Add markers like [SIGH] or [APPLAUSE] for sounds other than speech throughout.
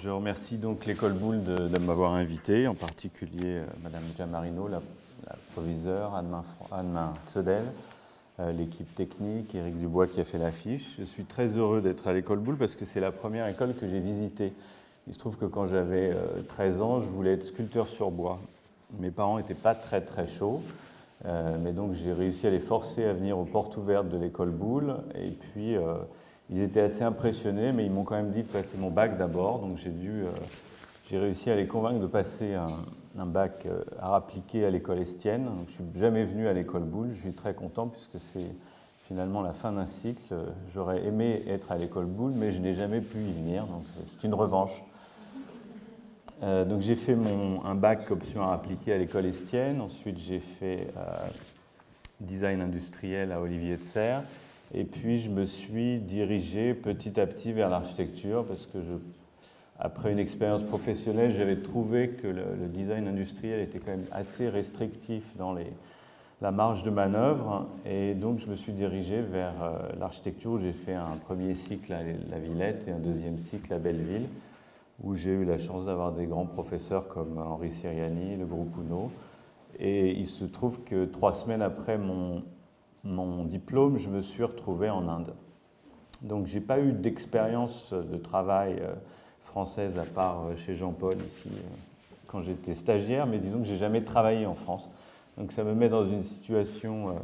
Je remercie donc l'école Boulle de, m'avoir invité, en particulier Madame Giamarino, la, la proviseure, Anne-Main Tsodel, euh, l'équipe technique, Éric Dubois qui a fait l'affiche. Je suis très heureux d'être à l'école Boulle parce que c'est la première école que j'ai visitée. Il se trouve que quand j'avais 13 euh, ans, je voulais être sculpteur sur bois. Mes parents n'étaient pas très très chauds, euh, mais donc j'ai réussi à les forcer à venir aux portes ouvertes de l'école Boulle. Et puis ils étaient assez impressionnés, mais ils m'ont quand même dit de passer mon bac d'abord. Donc j'ai dû, j'ai réussi à les convaincre de passer un, bac à euh, appliqué à l'école Estienne. je ne suis jamais venu à l'école Boulle, je suis très content puisque c'est finalement la fin d'un cycle. J'aurais aimé être à l'école Boulle, mais je n'ai jamais pu y venir, donc c'est une revanche. Euh, donc j'ai fait mon, un bac option à appliquer à l'école Estienne, ensuite j'ai fait euh, design industriel à Olivier de Serres, et puis je me suis dirigé petit à petit vers l'architecture parce que après une expérience professionnelle, j'avais trouvé que le, design industriel était quand même assez restrictif dans la marge de manœuvre. Et donc, je me suis dirigé vers euh, l'architecture. J'ai fait un premier cycle à La Villette et un deuxième cycle à Belleville, où j'ai eu la chance d'avoir des grands professeurs comme Henri Siriani, le groupe Uno. Et il se trouve que trois semaines après mon, mon diplôme, je me suis retrouvé en Inde. Donc, je n'ai pas eu d'expérience de travail. Euh, française à part euh, chez Jean-Paul ici euh, quand j'étais stagiaire, mais disons que j'ai jamais travaillé en France. Donc ça me met dans une situation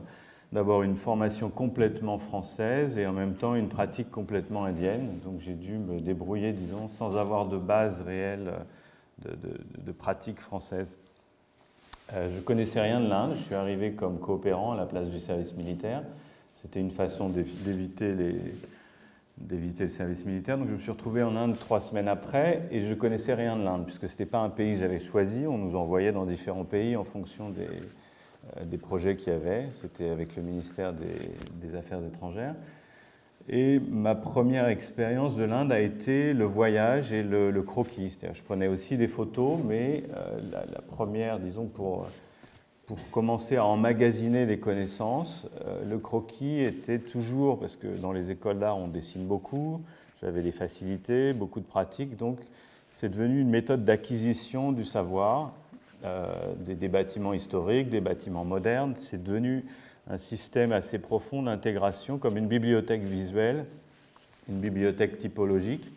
d'avoir une formation complètement française et en même temps une pratique complètement indienne. Donc j'ai dû me débrouiller, disons, sans avoir de base réelle de, pratique française. Je ne connaissais rien de l'Inde, je suis arrivé comme coopérant à la place du service militaire. C'était une façon d'éviter le service militaire. Donc je me suis retrouvé en Inde trois semaines après et je connaissais rien de l'Inde puisque ce n'était pas un pays que j'avais choisi. On nous envoyait dans différents pays en fonction des, euh, des projets qu'il y avait. C'était avec le ministère des, Affaires étrangères. Et ma première expérience de l'Inde a été le voyage et le, croquis. Je prenais aussi des photos, mais euh, la, première, disons, pour pour commencer à emmagasiner des connaissances, euh, le croquis était toujours, parce que dans les écoles d'art on dessine beaucoup, j'avais des facilités, beaucoup de pratiques, donc c'est devenu une méthode d'acquisition du savoir, euh, des, bâtiments historiques, des bâtiments modernes, c'est devenu un système assez profond d'intégration, comme une bibliothèque visuelle, une bibliothèque typologique.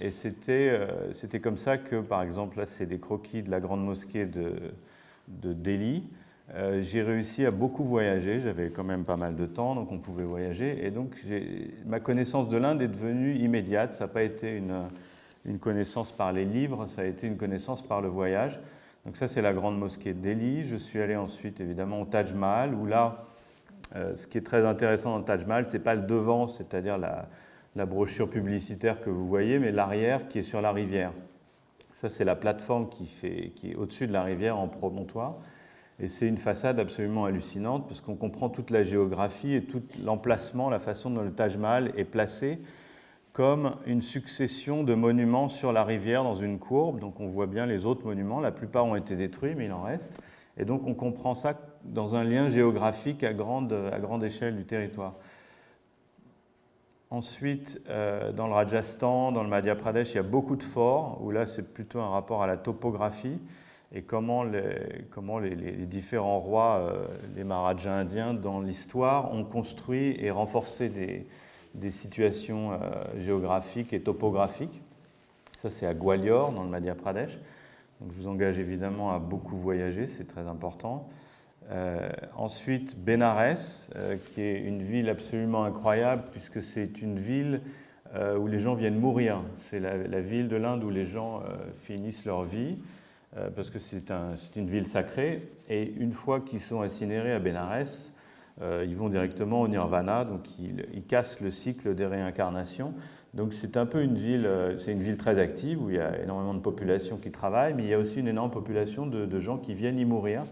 Et c'était euh, comme ça que, par exemple, là c'est des croquis de la grande mosquée de, de Delhi. Euh, j'ai réussi à beaucoup voyager, j'avais quand même pas mal de temps, donc on pouvait voyager. Et donc ma connaissance de l'Inde est devenue immédiate, ça n'a pas été une, une, connaissance par les livres, ça a été une connaissance par le voyage. Donc ça c'est la grande mosquée de Delhi. Je suis allé ensuite évidemment au Taj Mahal, où là, ce qui est très intéressant dans le Taj Mahal, c'est pas le devant, c'est-à-dire la, brochure publicitaire que vous voyez, mais l'arrière qui est sur la rivière. Ça c'est la plateforme qui, qui est au-dessus de la rivière en promontoire. Et c'est une façade absolument hallucinante parce qu'on comprend toute la géographie et tout l'emplacement, la façon dont le Taj Mahal est placé comme une succession de monuments sur la rivière dans une courbe. Donc on voit bien les autres monuments, la plupart ont été détruits, mais il en reste. Et donc on comprend ça dans un lien géographique à grande, à grande échelle du territoire. Ensuite, euh, dans le Rajasthan, dans le Madhya Pradesh, il y a beaucoup de forts, où là c'est plutôt un rapport à la topographie et comment les, comment les, différents rois, euh, les Maharajas indiens, dans l'histoire, ont construit et renforcé des, des situations euh, géographiques et topographiques. Ça, c'est à Gwalior, dans le Madhya Pradesh. Donc, je vous engage évidemment à beaucoup voyager, c'est très important. Euh, ensuite, Benares, qui est une ville absolument incroyable, puisque c'est une ville où les gens viennent mourir. C'est la, ville de l'Inde où les gens finissent leur vie. Euh, parce que c'est une ville sacrée, et une fois qu'ils sont incinérés à Benares, euh, ils vont directement au nirvana, donc ils, cassent le cycle des réincarnations. Donc c'est un peu une ville, euh, c'est une ville très active où il y a énormément de population qui travaille, mais il y a aussi une énorme population de, gens qui viennent y mourir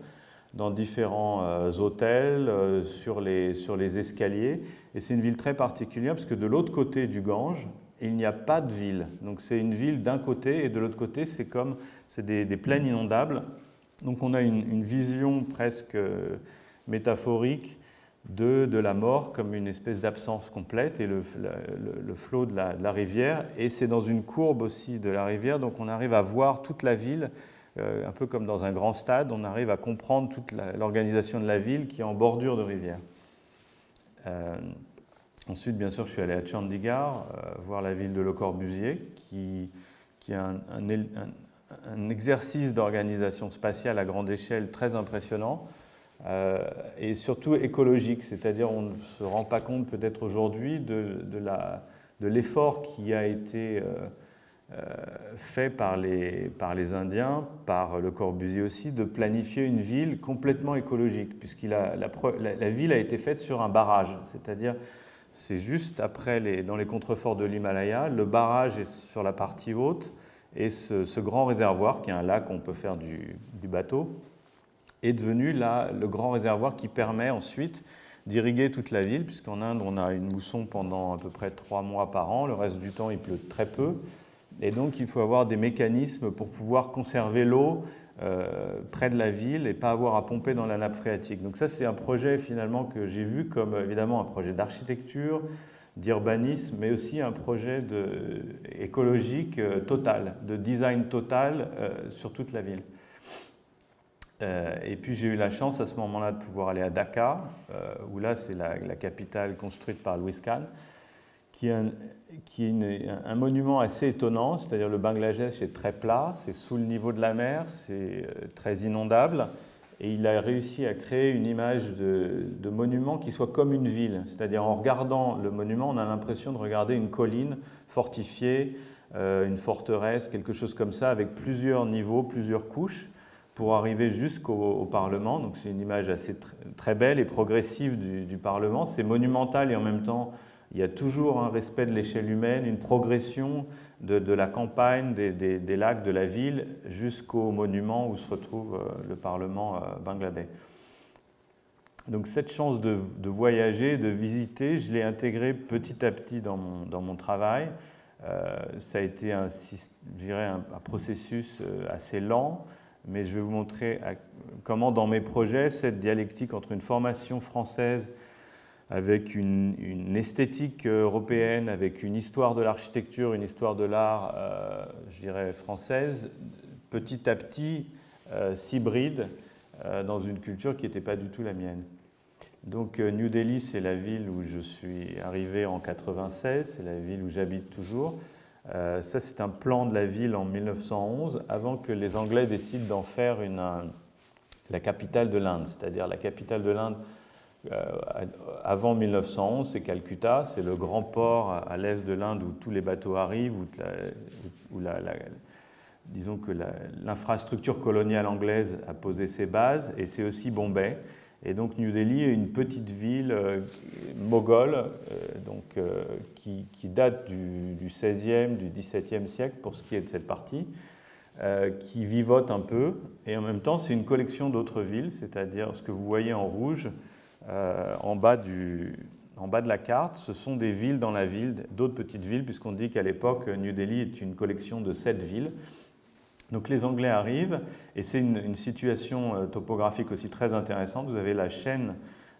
dans différents hôtels, sur, les, sur les escaliers. Et c'est une ville très particulière parce que de l'autre côté du Gange, il n'y a pas de ville. Donc c'est une ville d'un côté et de l'autre côté, c'est comme c'est des, plaines inondables. Donc on a une, vision presque métaphorique de, la mort comme une espèce d'absence complète et le, flot de la, rivière. Et c'est dans une courbe aussi de la rivière, donc on arrive à voir toute la ville, euh, un peu comme dans un grand stade, on arrive à comprendre toute l'organisation de la ville qui est en bordure de rivière. Euh, ensuite, bien sûr, je suis allé à Chandigarh, euh, voir la ville de Le Corbusier, qui, qui a un, exercice d'organisation spatiale à grande échelle très impressionnant. Euh, et surtout écologique, c'est-à-dire on ne se rend pas compte peut-être aujourd'hui de, de l'effort qui a été euh, euh, fait par les, par les Indiens, par Le Corbusier aussi, de planifier une ville complètement écologique, puisque la, ville a été faite sur un barrage, c'est-à-dire c'est juste après, les, dans les contreforts de l'Himalaya, le barrage est sur la partie haute, et ce, ce, grand réservoir, qui est un lac où on peut faire du, du bateau, est devenu là, le grand réservoir qui permet ensuite d'irriguer toute la ville, puisqu'en Inde, on a une mousson pendant à peu près trois mois par an, le reste du temps, il pleut très peu. Et donc, il faut avoir des mécanismes pour pouvoir conserver l'eau euh, près de la ville et pas avoir à pomper dans la nappe phréatique. Donc ça, c'est un projet finalement que j'ai vu comme évidemment un projet d'architecture, d'urbanisme, mais aussi un projet écologique euh, total, de design total euh, sur toute la ville. Et puis j'ai eu la chance à ce moment-là de pouvoir aller à Dakar, où là c'est la, capitale construite par Louis Kahn, qui est, un, qui un monument assez étonnant, c'est-à-dire le Bangladesh est très plat, c'est sous le niveau de la mer, c'est euh, très inondable, et il a réussi à créer une image de, de monument qui soit comme une ville, c'est-à-dire en regardant le monument, on a l'impression de regarder une colline fortifiée, une forteresse, quelque chose comme ça, avec plusieurs niveaux, plusieurs couches pour arriver jusqu'au Parlement. Donc c'est une image assez très belle et progressive du, Parlement. C'est monumental et en même temps, il y a toujours un respect de l'échelle humaine, une progression de, la campagne, des, lacs, de la ville, jusqu'au monument où se retrouve euh, le Parlement euh, bangladais. Donc cette chance de, voyager, de visiter, je l'ai intégrée petit à petit dans mon, travail. Euh, ça a été un, un, un processus assez lent mais je vais vous montrer comment dans mes projets, cette dialectique entre une formation française avec une, esthétique européenne, avec une histoire de l'architecture, une histoire de l'art, euh, je dirais, française, petit à petit euh, s'hybride euh, dans une culture qui n'était pas du tout la mienne. Donc New Delhi, c'est la ville où je suis arrivé en 96, c'est la ville où j'habite toujours. Euh, ça, c'est un plan de la ville en 1911, avant que les Anglais décident d'en faire une, la capitale de l'Inde. C'est-à-dire la capitale de l'Inde, euh, avant 1911, c'est Calcutta, c'est le grand port à, l'est de l'Inde où tous les bateaux arrivent, où, disons que l'infrastructure coloniale anglaise a posé ses bases, et c'est aussi Bombay. Et donc New Delhi est une petite ville euh, moghole euh, donc, euh, qui, date du, du, 16e, du 17e siècle pour ce qui est de cette partie, qui vivote un peu. Et en même temps, c'est une collection d'autres villes, c'est-à-dire ce que vous voyez en rouge en, bas du, en bas de la carte, ce sont des villes dans la ville, d'autres petites villes, puisqu'on dit qu'à l'époque, New Delhi est une collection de sept villes. Donc les Anglais arrivent, et c'est une, situation euh, topographique aussi très intéressante. Vous avez la chaîne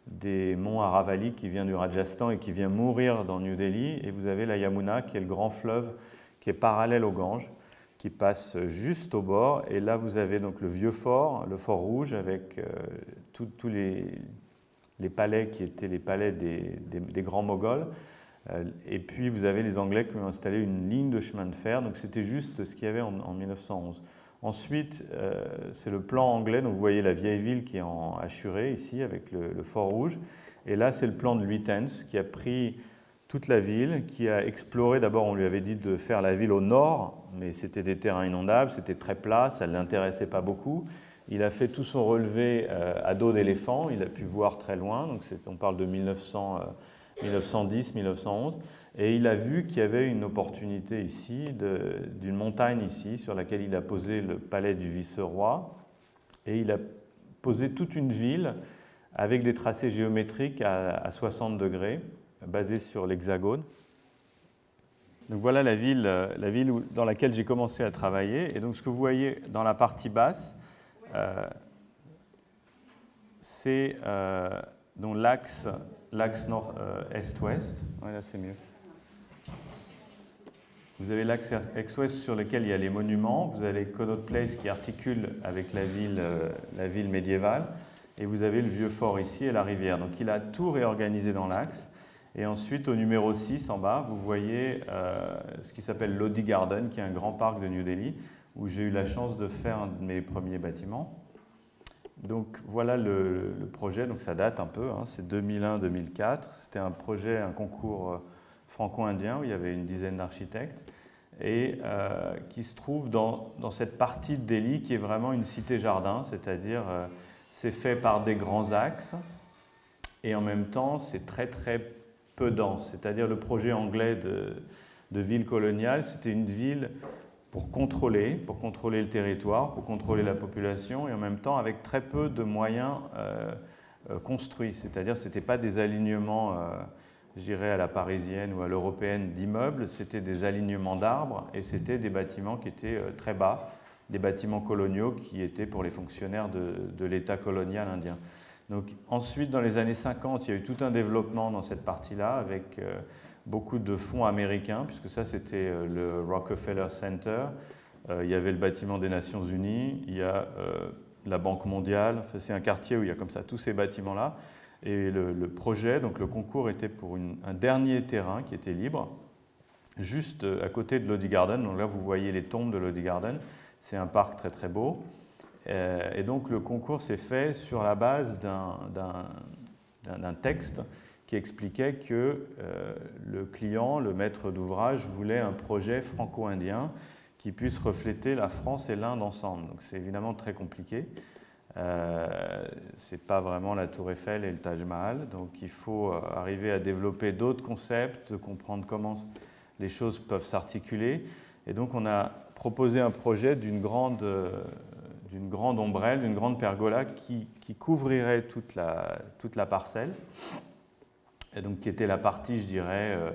des monts Aravalli qui vient du Rajasthan et qui vient mourir dans New Delhi, et vous avez la Yamuna qui est le grand fleuve qui est parallèle au Gange, qui passe juste au bord, et là vous avez donc le vieux fort, le fort rouge, avec euh, tous les, palais qui étaient les palais des grands Moghols. Euh, et puis vous avez les Anglais qui ont installé une ligne de chemin de fer, donc c'était juste ce qu'il y avait en, 1911. Ensuite, euh, c'est le plan anglais, donc vous voyez la vieille ville qui est en Assuré ici avec le, Fort Rouge. Et là, c'est le plan de Luitens qui a pris toute la ville, qui a exploré. D'abord, on lui avait dit de faire la ville au nord, mais c'était des terrains inondables, c'était très plat, ça ne l'intéressait pas beaucoup. Il a fait tout son relevé euh, à dos d'éléphant, il a pu voir très loin, donc on parle de 1900. 1910-1911, et il a vu qu'il y avait une opportunité ici, d'une montagne ici, sur laquelle il a posé le palais du vice-roi, et il a posé toute une ville avec des tracés géométriques à, 60 degrés, basés sur l'hexagone. Donc voilà la ville, la ville dans laquelle j'ai commencé à travailler. Et donc ce que vous voyez dans la partie basse, euh, c'est euh, dont l'axe nord est-ouest. là c'est mieux. Vous avez l'axe ex-ouest sur lequel il y a les monuments, vous avez Connaught Place qui articule avec la ville, la ville médiévale, et vous avez le vieux fort ici et la rivière. Donc il a tout réorganisé dans l'axe. Et ensuite, au numéro 6, en bas, vous voyez euh, ce qui s'appelle Lodi Garden, qui est un grand parc de New Delhi, où j'ai eu la chance de faire un de mes premiers bâtiments. Donc voilà le, projet, donc ça date un peu, hein, c'est 2001-2004. C'était un projet, un concours euh, franco-indien où il y avait une dizaine d'architectes et euh, qui se trouve dans, dans, cette partie de Delhi qui est vraiment une cité-jardin, c'est-à-dire c'est fait par des grands axes et en même temps c'est très très peu dense. C'est-à-dire le projet anglais de, ville coloniale, c'était une ville pour contrôler, pour contrôler le territoire, pour contrôler la population, et en même temps avec très peu de moyens euh, euh, construits. C'est-à-dire ce n'était pas des alignements, euh, je dirais, à la parisienne ou à l'européenne d'immeubles, c'était des alignements d'arbres, et c'était des bâtiments qui étaient très bas, des bâtiments coloniaux qui étaient pour les fonctionnaires de l'État colonial indien. Donc, ensuite, dans les années 50, il y a eu tout un développement dans cette partie-là avec euh, beaucoup de fonds américains, puisque ça, c'était euh, le Rockefeller Center. Euh, il y avait le bâtiment des Nations Unies, il y a la Banque mondiale. c'est un quartier où il y a comme ça tous ces bâtiments-là. Et le, projet, donc le concours, était pour un dernier terrain qui était libre, juste à côté de Lodi Garden. Donc là, vous voyez les tombes de Lodi Garden. C'est un parc très très beau. Euh, et donc le concours s'est fait sur la base d'un texte qui expliquait que euh, le client, le maître d'ouvrage, voulait un projet franco-indien qui puisse refléter la France et l'Inde ensemble. Donc c'est évidemment très compliqué. Euh, ce n'est pas vraiment la Tour Eiffel et le Taj Mahal, donc il faut euh, arriver à développer d'autres concepts, comprendre comment les choses peuvent s'articuler. Et donc on a proposé un projet d'une grande d'une grande ombrelle, d'une grande pergola qui, couvrirait toute la, parcelle, donc qui était la partie, je dirais, euh,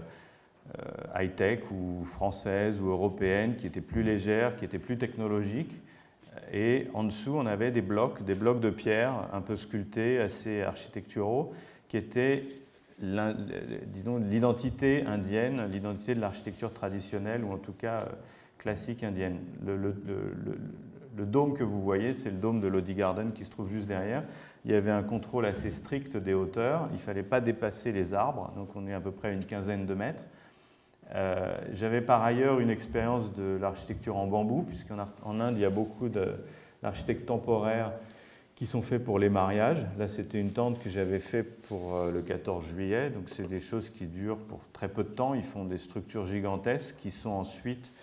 euh, high-tech ou française ou européenne, qui était plus légère, qui était plus technologique. Et en dessous, on avait des blocs, des blocs de pierre un peu sculptés, assez architecturaux, qui étaient l'identité indienne, l'identité de l'architecture traditionnelle, ou en tout cas euh, classique indienne. Le dôme que vous voyez, c'est le dôme de Lodi Garden qui se trouve juste derrière. Il y avait un contrôle assez strict des hauteurs. Il ne fallait pas dépasser les arbres, donc on est à peu près à une quinzaine de mètres. Euh, j'avais par ailleurs une expérience de l'architecture en bambou, puisqu'en Inde, il y a beaucoup d'architectes temporaires qui sont faits pour les mariages. Là, c'était une tente que j'avais faite pour euh, le 14 juillet, donc c'est des choses qui durent pour très peu de temps. Ils font des structures gigantesques qui sont ensuite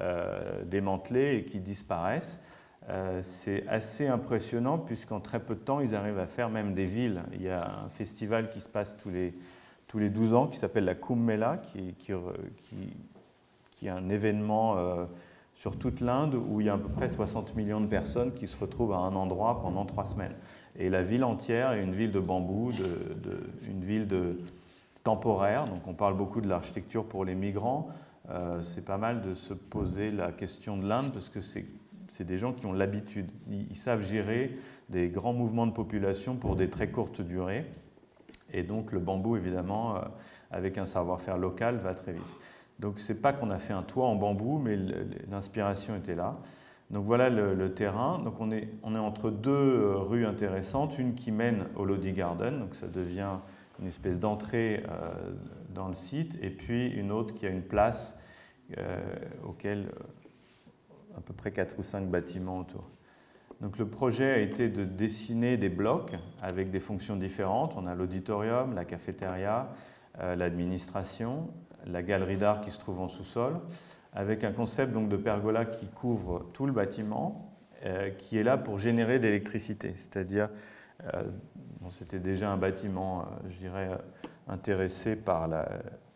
euh, démantelées et qui disparaissent. Euh, c'est assez impressionnant puisqu'en très peu de temps, ils arrivent à faire même des villes. Il y a un festival qui se passe tous les, tous les 12 ans qui s'appelle la Kumbh qui, qui, qui, est un événement euh, sur toute l'Inde où il y a à peu près 60 millions de personnes qui se retrouvent à un endroit pendant trois semaines. Et la ville entière est une ville de bambou, de, une ville de, temporaire. Donc on parle beaucoup de l'architecture pour les migrants. Euh, c'est pas mal de se poser la question de l'Inde parce que c'est c'est des gens qui ont l'habitude. Ils, savent gérer des grands mouvements de population pour des très courtes durées. Et donc le bambou, évidemment, euh, avec un savoir-faire local, va très vite. Donc c'est pas qu'on a fait un toit en bambou, mais l'inspiration était là. Donc voilà le, terrain. Donc on est, on est entre deux euh, rues intéressantes, une qui mène au Lodi Garden, donc ça devient une espèce d'entrée euh, dans le site, et puis une autre qui a une place auquel à peu près 4 ou 5 bâtiments autour. Donc le projet a été de dessiner des blocs avec des fonctions différentes. On a l'auditorium, la cafétéria, euh, l'administration, la galerie d'art qui se trouve en sous-sol, avec un concept donc de pergola qui couvre tout le bâtiment, euh, qui est là pour générer de l'électricité. C'est-à-dire, euh, c'était déjà un bâtiment, je dirais, intéressé par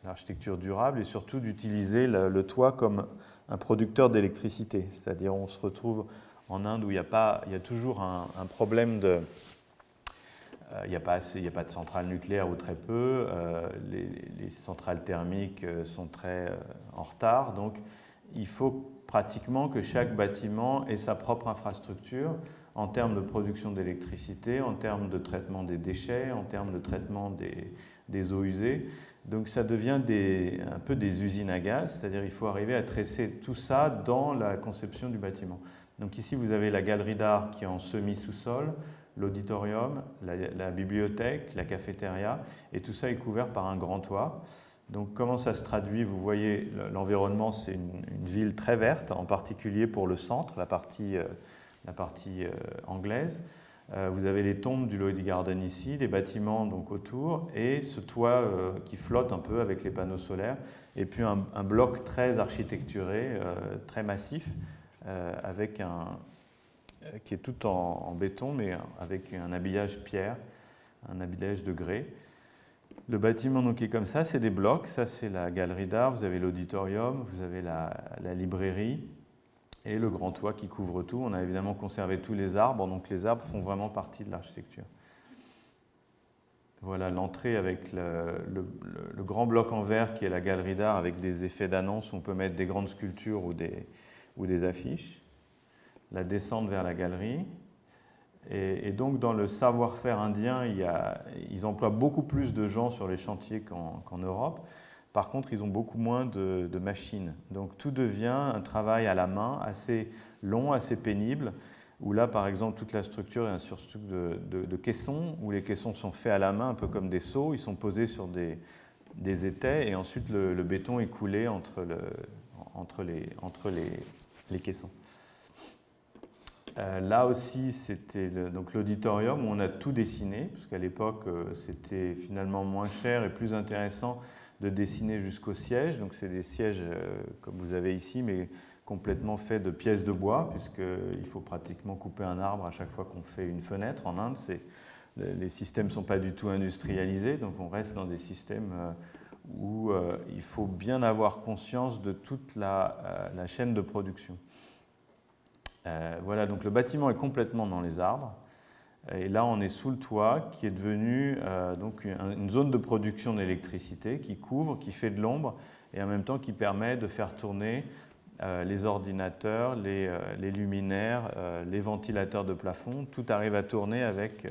l'architecture durable et surtout d'utiliser le toit comme un producteur d'électricité. C'est-à-dire on se retrouve en Inde où il y a, y a toujours un, problème de... Euh, n'y a, pas a pas de centrales nucléaires ou très peu. Euh, les, centrales thermiques euh, sont très en retard. Donc il faut pratiquement que chaque bâtiment ait sa propre infrastructure en termes de production d'électricité, en termes de traitement des déchets, en termes de traitement des eaux usées. Donc ça devient un peu des usines à gaz, c'est-à-dire il faut arriver à tresser tout ça dans la conception du bâtiment. Donc ici vous avez la galerie d'art qui est en semi-sous-sol, l'auditorium, la, bibliothèque, la cafétéria, et tout ça est couvert par un grand toit. Donc comment ça se traduit? Vous voyez, l'environnement, c'est une, ville très verte, en particulier pour le centre, la partie, euh, euh, anglaise. Euh, vous avez les tombes du Lloyd Garden ici, les bâtiments donc autour, et ce toit qui flotte un peu avec les panneaux solaires, et puis un, bloc très architecturé, très massif, avec un, qui est tout en, béton, mais avec un habillage pierre, un habillage de grès. Le bâtiment donc, est comme ça, c'est des blocs. Ça, c'est la galerie d'art. Vous avez l'auditorium, vous avez la, librairie et le grand toit qui couvre tout. On a évidemment conservé tous les arbres, donc les arbres font vraiment partie de l'architecture. Voilà l'entrée avec le, grand bloc en verre qui est la galerie d'art avec des effets d'annonce. On peut mettre des grandes sculptures ou des, ou des affiches. La descente vers la galerie. Et, donc, dans le savoir-faire indien, ils emploient beaucoup plus de gens sur les chantiers qu'en Europe. Par contre, ils ont beaucoup moins de, machines. Donc, tout devient un travail à la main assez long, assez pénible, où là, par exemple, toute la structure est un surstructure de, caissons, où les caissons sont faits à la main, un peu comme des seaux. Ils sont posés sur des, étais, et ensuite, le, béton est coulé entre, le, entre, les, entre les, les caissons. Euh, là aussi, c'était l'auditorium où on a tout dessiné, parce qu'à l'époque, euh, c'était finalement moins cher et plus intéressant de dessiner jusqu'au siège. Donc, c'est des sièges euh, comme vous avez ici, mais complètement faits de pièces de bois, puisqu'il faut pratiquement couper un arbre à chaque fois qu'on fait une fenêtre. En Inde, les systèmes ne sont pas du tout industrialisés, donc on reste dans des systèmes où il faut bien avoir conscience de toute la chaîne de production. Euh, voilà, donc le bâtiment est complètement dans les arbres. Et là, on est sous le toit qui est devenu euh, donc une zone de production d'électricité qui couvre, qui fait de l'ombre et en même temps qui permet de faire tourner euh, les ordinateurs, les, les luminaires, les ventilateurs de plafond. Tout arrive à tourner avec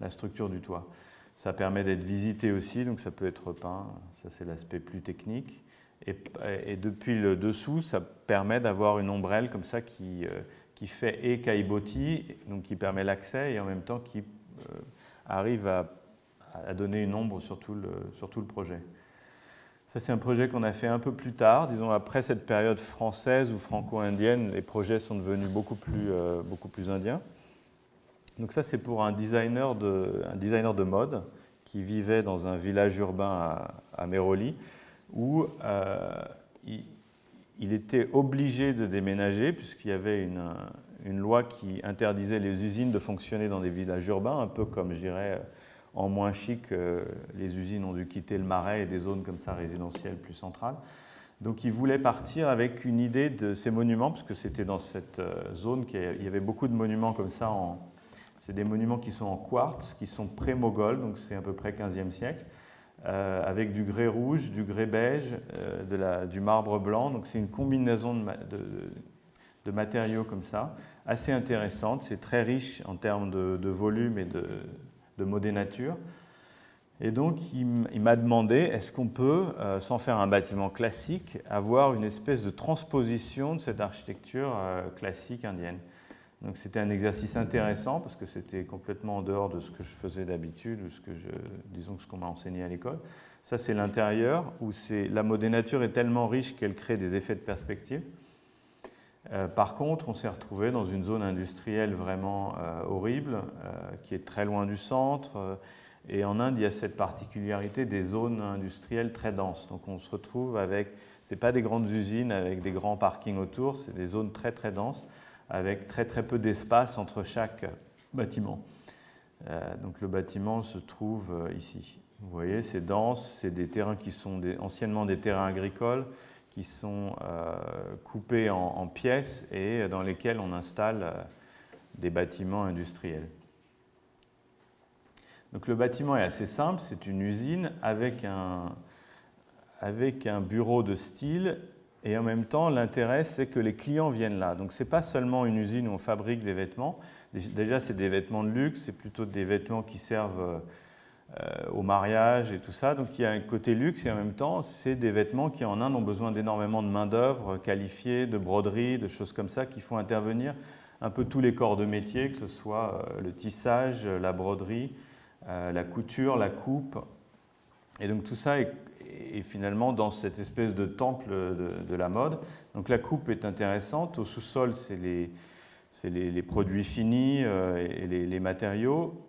la structure du toit. Ça permet d'être visité aussi, donc ça peut être peint. Ça, c'est l'aspect plus technique. Et, depuis le dessous, ça permet d'avoir une ombrelle comme ça qui qui fait et Kaiboti, donc qui permet l'accès et en même temps qui euh, arrive à, donner une ombre sur tout le, sur tout le projet. Ça, c'est un projet qu'on a fait un peu plus tard, disons après cette période française ou franco-indienne, les projets sont devenus beaucoup plus, euh, beaucoup plus indiens. Donc ça, c'est pour un designer, de, un designer de mode qui vivait dans un village urbain à, à Meroli, où euh, il, il était obligé de déménager puisqu'il y avait une, loi qui interdisait les usines de fonctionner dans des villages urbains, un peu comme, je dirais, en moins chic, euh, les usines ont dû quitter le marais et des zones comme ça résidentielles plus centrales. Donc il voulait partir avec une idée de ces monuments, parce que c'était dans cette euh, zone qu'il y avait beaucoup de monuments comme ça. C'est des monuments qui sont en quartz, qui sont pré-mogol, donc c'est à peu près 15e siècle. Euh, avec du grès rouge, du grès beige, euh, du marbre blanc. Donc c'est une combinaison de, matériaux comme ça, assez intéressante. C'est très riche en termes de, volume et de, de modénature. Et donc il, m'a demandé, est-ce qu'on peut, euh, sans faire un bâtiment classique, avoir une espèce de transposition de cette architecture classique indienne? Donc c'était un exercice intéressant parce que c'était complètement en dehors de ce que je faisais d'habitude ou ce que je, disons ce qu'on m'a enseigné à l'école. Ça c'est l'intérieur où c'est la modénature est tellement riche qu'elle crée des effets de perspective. Euh, par contre, on s'est retrouvé dans une zone industrielle vraiment euh, horrible, euh, qui est très loin du centre. et en Inde, il y a cette particularité des zones industrielles très denses. Donc on se retrouve avec, ce pas des grandes usines avec des grands parkings autour, c'est des zones très très denses avec très très peu d'espace entre chaque bâtiment. Euh, donc le bâtiment se trouve euh, ici. Vous voyez, c'est dense, c'est des terrains qui sont anciennement des terrains agricoles qui sont euh, coupés en, pièces et dans lesquels on installe des bâtiments industriels. Donc le bâtiment est assez simple, c'est une usine avec un, avec un bureau de style et en même temps, l'intérêt, c'est que les clients viennent là. Donc, ce n'est pas seulement une usine où on fabrique des vêtements, Déjà, c'est des vêtements de luxe, c'est plutôt des vêtements qui servent au mariage et tout ça. Donc il y a un côté luxe et en même temps, c'est des vêtements qui en Inde ont besoin d'énormément de main-d'œuvre qualifiée, de broderie, de choses comme ça qui font intervenir un peu tous les corps de métier, que ce soit le tissage, la broderie, la couture, la coupe. Et donc tout ça est, finalement dans cette espèce de temple de, la mode. Donc la coupe est intéressante. Au sous-sol, c'est les, produits finis euh, et les, matériaux.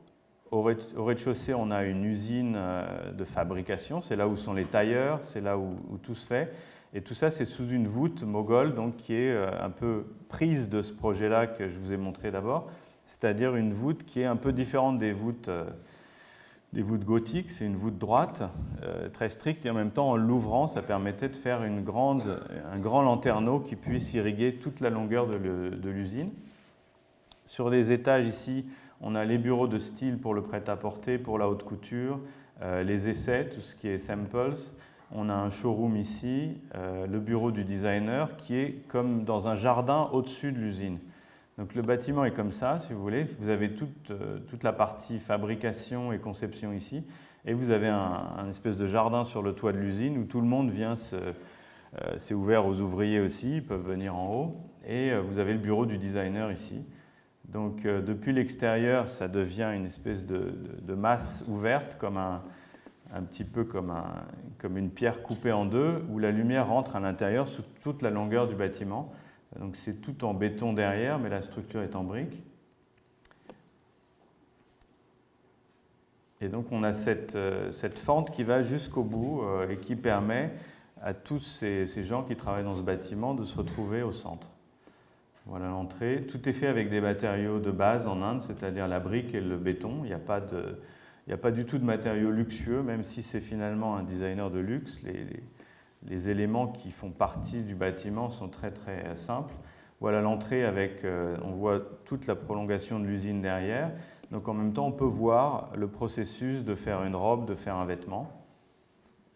Au rez-de-chaussée, on a une usine euh, de fabrication. C'est là où sont les tailleurs, c'est là où, tout se fait. Et tout ça, c'est sous une voûte mogol, donc qui est euh, un peu prise de ce projet-là que je vous ai montré d'abord, c'est-à-dire une voûte qui est un peu différente des voûtes des voûtes gothiques, c'est une voûte droite, euh, très stricte, et en même temps, en l'ouvrant, ça permettait de faire un grand lanterneau qui puisse irriguer toute la longueur de l'usine. Sur les étages ici, on a les bureaux de style pour le prêt-à-porter, pour la haute couture, euh, les essais, tout ce qui est samples. On a un showroom ici, euh, le bureau du designer, qui est comme dans un jardin au-dessus de l'usine. Donc le bâtiment est comme ça, si vous voulez. Vous avez toute, euh, toute la partie fabrication et conception ici. Et vous avez un, espèce de jardin sur le toit de l'usine où tout le monde vient. Euh, c'est ouvert aux ouvriers aussi, ils peuvent venir en haut. Et euh, vous avez le bureau du designer ici. Donc depuis l'extérieur, ça devient une espèce de, de, masse ouverte, comme un, un petit peu comme, un, comme une pierre coupée en deux, où la lumière rentre à l'intérieur sous toute la longueur du bâtiment. Donc c'est tout en béton derrière, mais la structure est en briques. Et donc on a cette, euh, cette fente qui va jusqu'au bout euh, et qui permet à tous ces, gens qui travaillent dans ce bâtiment de se retrouver au centre. Voilà l'entrée. Tout est fait avec des matériaux de base en Inde, c'est-à-dire la brique et le béton. Il n'y a, pas a pas du tout de matériaux luxueux, même si c'est finalement un designer de luxe. Éléments qui font partie du bâtiment sont très très simples. Voilà l'entrée avec, euh, on voit toute la prolongation de l'usine derrière. Donc en même temps, on peut voir le processus de faire une robe, de faire un vêtement.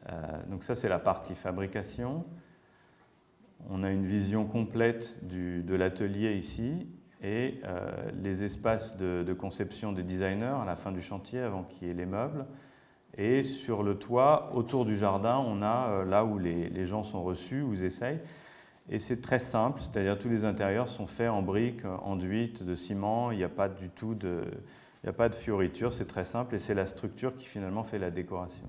Euh, donc ça, c'est la partie fabrication. On a une vision complète de l'atelier ici et euh, les espaces de, de, conception des designers à la fin du chantier avant qu'il y ait les meubles. Et sur le toit, autour du jardin, on a euh, là où les, gens sont reçus, où ils essayent. Et c'est très simple, c'est-à-dire tous les intérieurs sont faits en briques, enduites, de ciment, il n'y a pas du tout de, il a pas de fioriture, c'est très simple. Et c'est la structure qui finalement fait la décoration.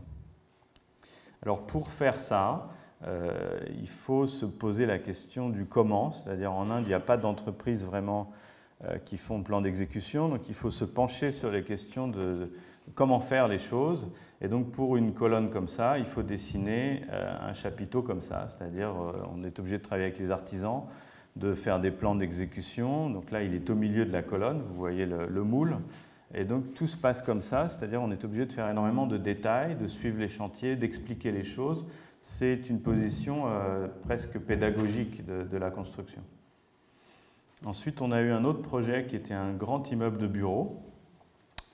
Alors pour faire ça, euh, il faut se poser la question du comment, c'est-à-dire en Inde, il n'y a pas d'entreprise vraiment euh, qui font plan d'exécution, donc il faut se pencher sur les questions de comment faire les choses et donc pour une colonne comme ça, il faut dessiner euh, un chapiteau comme ça, c'est-à-dire euh, on est obligé de travailler avec les artisans, de faire des plans d'exécution. Donc là, il est au milieu de la colonne, vous voyez le, moule. Et donc tout se passe comme ça, c'est-à-dire on est obligé de faire énormément de détails, de suivre les chantiers, d'expliquer les choses. C'est une position euh, presque pédagogique de, de, la construction. Ensuite, on a eu un autre projet qui était un grand immeuble de bureaux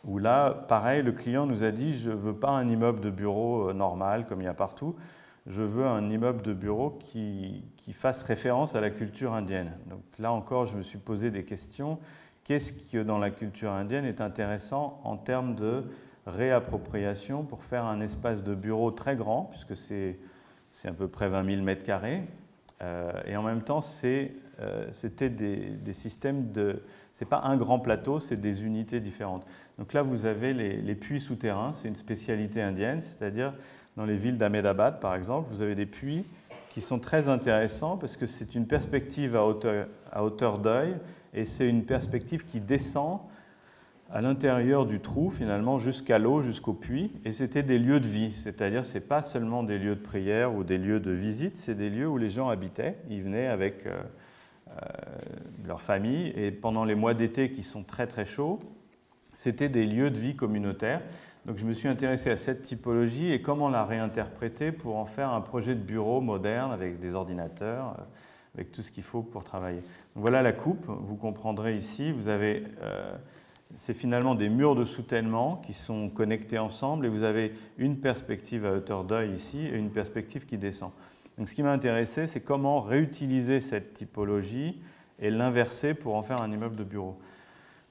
où là, pareil, le client nous a dit, je ne veux pas un immeuble de bureau euh, normal comme il y a partout, je veux un immeuble de bureau qui, fasse référence à la culture indienne. Donc là encore, je me suis posé des questions. Qu'est-ce qui, dans la culture indienne, est intéressant en termes de réappropriation pour faire un espace de bureau très grand, puisque c'est à peu près 20 000 mètres carrés, euh, et en même temps, euh, c'était des, des, systèmes de... C'est pas un grand plateau, c'est des unités différentes. Donc là, vous avez les, puits souterrains, c'est une spécialité indienne, c'est-à-dire dans les villes d'Ahmedabad, par exemple, vous avez des puits qui sont très intéressants parce que c'est une perspective à hauteur, d'œil et c'est une perspective qui descend à l'intérieur du trou, finalement, jusqu'à l'eau, jusqu'au puits. Et c'était des lieux de vie, c'est-à-dire ce n'est pas seulement des lieux de prière ou des lieux de visite, c'est des lieux où les gens habitaient. Ils venaient avec euh, euh, leur famille et pendant les mois d'été qui sont très très chauds, c'était des lieux de vie communautaires. Donc je me suis intéressé à cette typologie et comment la réinterpréter pour en faire un projet de bureau moderne avec des ordinateurs, euh, avec tout ce qu'il faut pour travailler. voilà la coupe, vous comprendrez ici, vous avez, euh, c'est finalement des murs de soutènement qui sont connectés ensemble et vous avez une perspective à hauteur d'œil ici et une perspective qui descend. Donc ce qui m'a intéressé, c'est comment réutiliser cette typologie et l'inverser pour en faire un immeuble de bureau.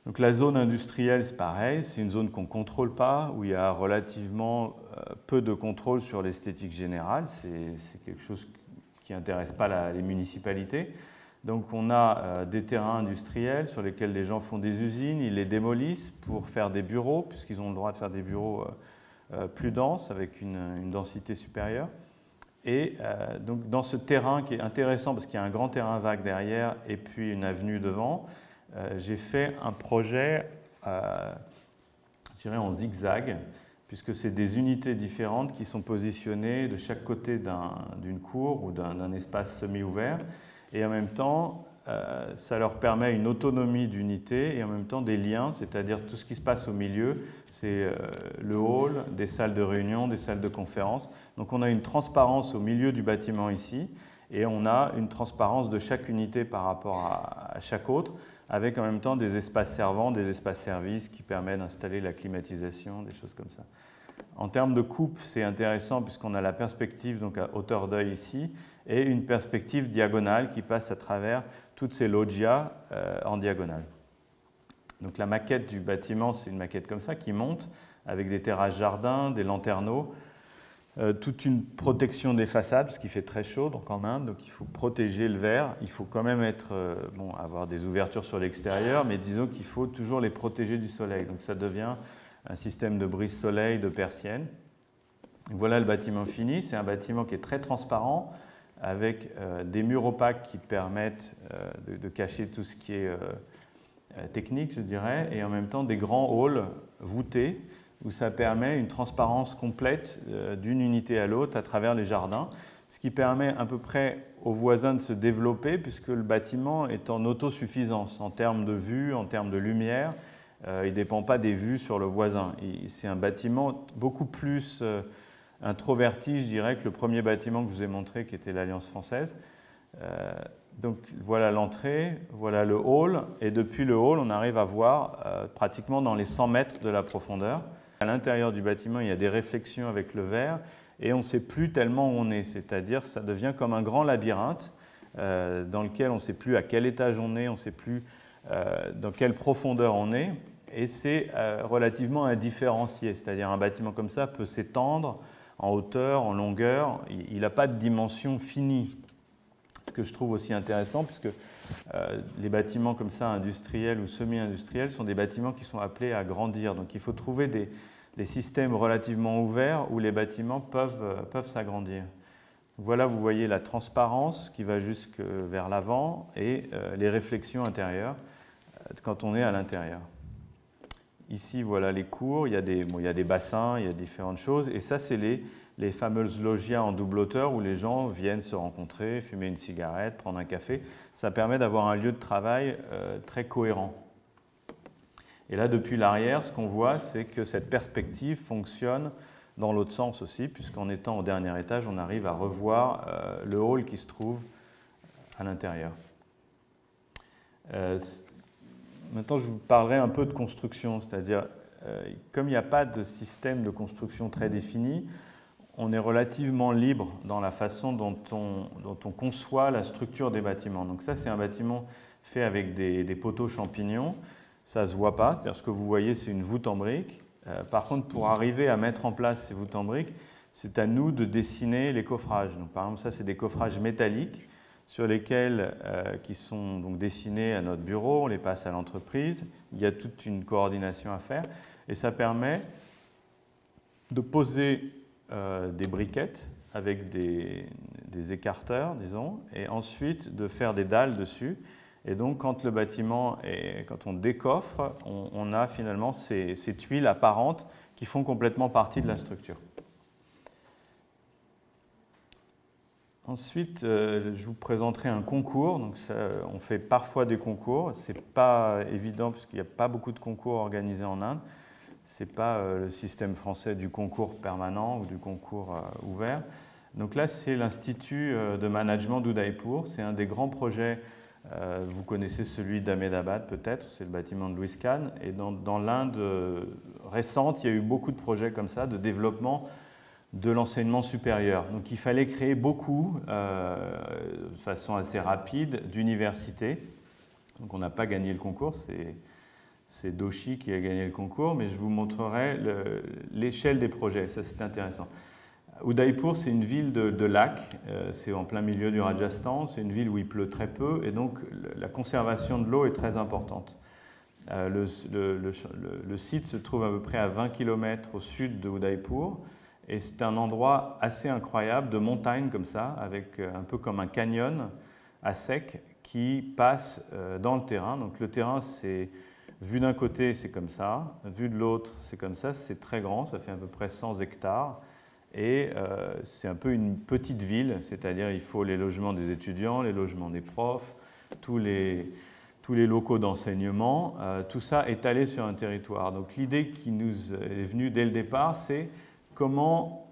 Donc la zone industrielle, c'est pareil, c'est une zone qu'on ne contrôle pas, où il y a relativement euh, peu de contrôle sur l'esthétique générale. C'est quelque chose qui n'intéresse pas les municipalités. Donc on a euh, des terrains industriels sur lesquels les gens font des usines, ils les démolissent pour faire des bureaux, puisqu'ils ont le droit de faire des bureaux euh, plus denses, avec une, densité supérieure. Et donc dans ce terrain qui est intéressant, parce qu'il y a un grand terrain vague derrière et puis une avenue devant, j'ai fait un projet, je dirais en zigzag, puisque c'est des unités différentes qui sont positionnées de chaque côté d'une cour ou d'un espace semi-ouvert. Et en même temps, euh, ça leur permet une autonomie d'unité et en même temps des liens, c'est-à-dire tout ce qui se passe au milieu, c'est euh, le hall, des salles de réunion, des salles de conférence. Donc on a une transparence au milieu du bâtiment ici et on a une transparence de chaque unité par rapport à chaque autre, avec en même temps des espaces servants, des espaces services qui permettent d'installer la climatisation, des choses comme ça. En termes de coupe, c'est intéressant puisqu'on a la perspective donc à hauteur d'œil ici et une perspective diagonale qui passe à travers toutes ces loggias euh, en diagonale. Donc la maquette du bâtiment, c'est une maquette comme ça qui monte avec des terrasses jardins, des lanterneaux, euh, toute une protection des façades parce qu'il fait très chaud donc en Inde, donc il faut protéger le verre. Il faut quand même être, euh, bon, avoir des ouvertures sur l'extérieur, mais disons qu'il faut toujours les protéger du soleil. Donc ça devient un système de brise-soleil, de persiennes. Voilà le bâtiment fini. C'est un bâtiment qui est très transparent, avec euh, des murs opaques qui permettent de, cacher tout ce qui est technique, je dirais, et en même temps des grands halls voûtés où ça permet une transparence complète d'une unité à l'autre à travers les jardins, ce qui permet à peu près aux voisins de se développer puisque le bâtiment est en autosuffisance en termes de vue, en termes de lumière, euh, il ne dépend pas des vues sur le voisin. C'est un bâtiment beaucoup plus euh, introverti, je dirais, que le premier bâtiment que je vous ai montré, qui était l'Alliance française. Euh, donc voilà l'entrée, voilà le hall, et depuis le hall, on arrive à voir pratiquement dans les 100 mètres de la profondeur. À l'intérieur du bâtiment, il y a des réflexions avec le verre, et on ne sait plus tellement où on est, c'est-à-dire ça devient comme un grand labyrinthe dans lequel on ne sait plus à quel étage on est, on ne sait plus dans quelle profondeur on est et c'est euh, relativement indifférencié, c'est-à-dire un bâtiment comme ça peut s'étendre en hauteur, en longueur, il n'a pas de dimension finie. Ce que je trouve aussi intéressant, puisque euh, les bâtiments comme ça, industriels ou semi-industriels, sont des bâtiments qui sont appelés à grandir. Donc il faut trouver des, systèmes relativement ouverts où les bâtiments peuvent, euh, peuvent s'agrandir. Voilà, vous voyez la transparence qui va jusque vers l'avant et les réflexions intérieures quand on est à l'intérieur. Ici, voilà les cours, il y, a des, il y a des bassins, il y a différentes choses. Et ça, c'est les, les fameuses logias en double hauteur où les gens viennent se rencontrer, fumer une cigarette, prendre un café. Ça permet d'avoir un lieu de travail euh, très cohérent. Et là, depuis l'arrière, ce qu'on voit, c'est que cette perspective fonctionne dans l'autre sens aussi, puisqu'en étant au dernier étage, on arrive à revoir euh, le hall qui se trouve à l'intérieur. Euh, Maintenant, je vous parlerai un peu de construction, c'est-à-dire, euh, comme il n'y a pas de système de construction très défini, on est relativement libre dans la façon dont on, dont on conçoit la structure des bâtiments. Donc ça, c'est un bâtiment fait avec des, poteaux champignons. Ça ne se voit pas, c'est-à-dire ce que vous voyez, c'est une voûte en briques. Euh, par contre, pour arriver à mettre en place ces voûtes en briques, c'est à nous de dessiner les coffrages. Donc, par exemple, ça, c'est des coffrages métalliques sur lesquels, euh, qui sont donc dessinés à notre bureau, on les passe à l'entreprise. Il y a toute une coordination à faire et ça permet de poser euh, des briquettes avec des, écarteurs, disons, et ensuite de faire des dalles dessus. Et donc, quand le bâtiment est, quand on décoffre, on, a finalement ces tuiles apparentes qui font complètement partie de la structure. Ensuite, euh, je vous présenterai un concours. Donc on fait parfois des concours. Ce n'est pas évident puisqu'il n'y a pas beaucoup de concours organisés en Inde. Ce n'est pas euh, le système français du concours permanent ou du concours euh, ouvert. Donc là, c'est l'Institut de management d'Udaipur. C'est un des grands projets. Vous connaissez celui d'Ahmedabad peut-être, c'est le bâtiment de Louis Kahn. Et dans, l'Inde récente, il y a eu beaucoup de projets comme ça, de développement de l'enseignement supérieur. Donc il fallait créer beaucoup, euh, de façon assez rapide, d'universités. Donc on n'a pas gagné le concours, c'est Doshi qui a gagné le concours, mais je vous montrerai l'échelle des projets, ça c'est intéressant. Udaipur, c'est une ville de, lac, euh, c'est en plein milieu du Rajasthan, c'est une ville où il pleut très peu et donc la conservation de l'eau est très importante. Euh, le, site se trouve à peu près à 20 km au sud de Udaipur et c'est un endroit assez incroyable de montagne comme ça, avec euh, un peu comme un canyon à sec qui passe dans le terrain. Donc le terrain, c'est vu d'un côté, c'est comme ça, vu de l'autre, c'est comme ça, c'est très grand, ça fait à peu près 100 hectares. Et euh, c'est un peu une petite ville, c'est-à-dire il faut les logements des étudiants, les logements des profs, tous les, tous les locaux d'enseignement, euh, tout ça étalé sur un territoire. Donc l'idée qui nous est venue dès le départ, c'est comment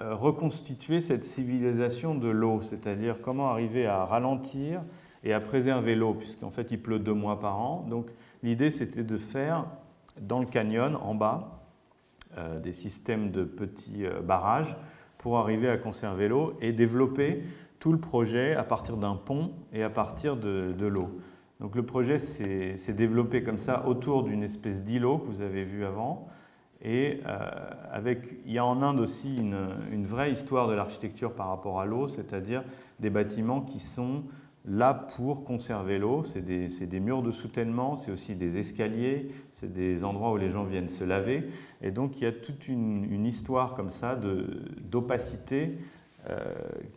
euh, reconstituer cette civilisation de l'eau, c'est-à-dire comment arriver à ralentir et à préserver l'eau, puisqu'en fait il pleut deux mois par an. Donc l'idée c'était de faire dans le canyon en bas des systèmes de petits euh, barrages pour arriver à conserver l'eau et développer tout le projet à partir d'un pont et à partir de, l'eau. Donc le projet s'est développé comme ça autour d'une espèce d'îlot que vous avez vu avant. Et euh, avec, il y a en Inde aussi une vraie histoire de l'architecture par rapport à l'eau, c'est-à-dire des bâtiments qui sont là pour conserver l'eau. C'est des, murs de soutènement, c'est aussi des escaliers, c'est des endroits où les gens viennent se laver. Et donc il y a toute une, histoire comme ça d'opacité euh,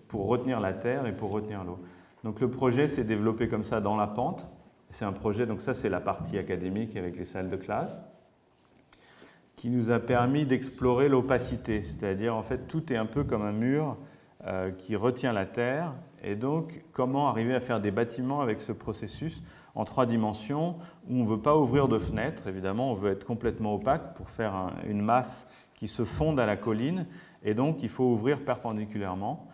pour retenir la terre et pour retenir l'eau. Donc le projet s'est développé comme ça dans la pente. C'est un projet, donc ça c'est la partie académique avec les salles de classe, qui nous a permis d'explorer l'opacité. C'est-à-dire en fait tout est un peu comme un mur euh, qui retient la terre et donc, comment arriver à faire des bâtiments avec ce processus en trois dimensions où on ne veut pas ouvrir de fenêtres, évidemment, on veut être complètement opaque pour faire une masse qui se fonde à la colline, et donc il faut ouvrir perpendiculairement.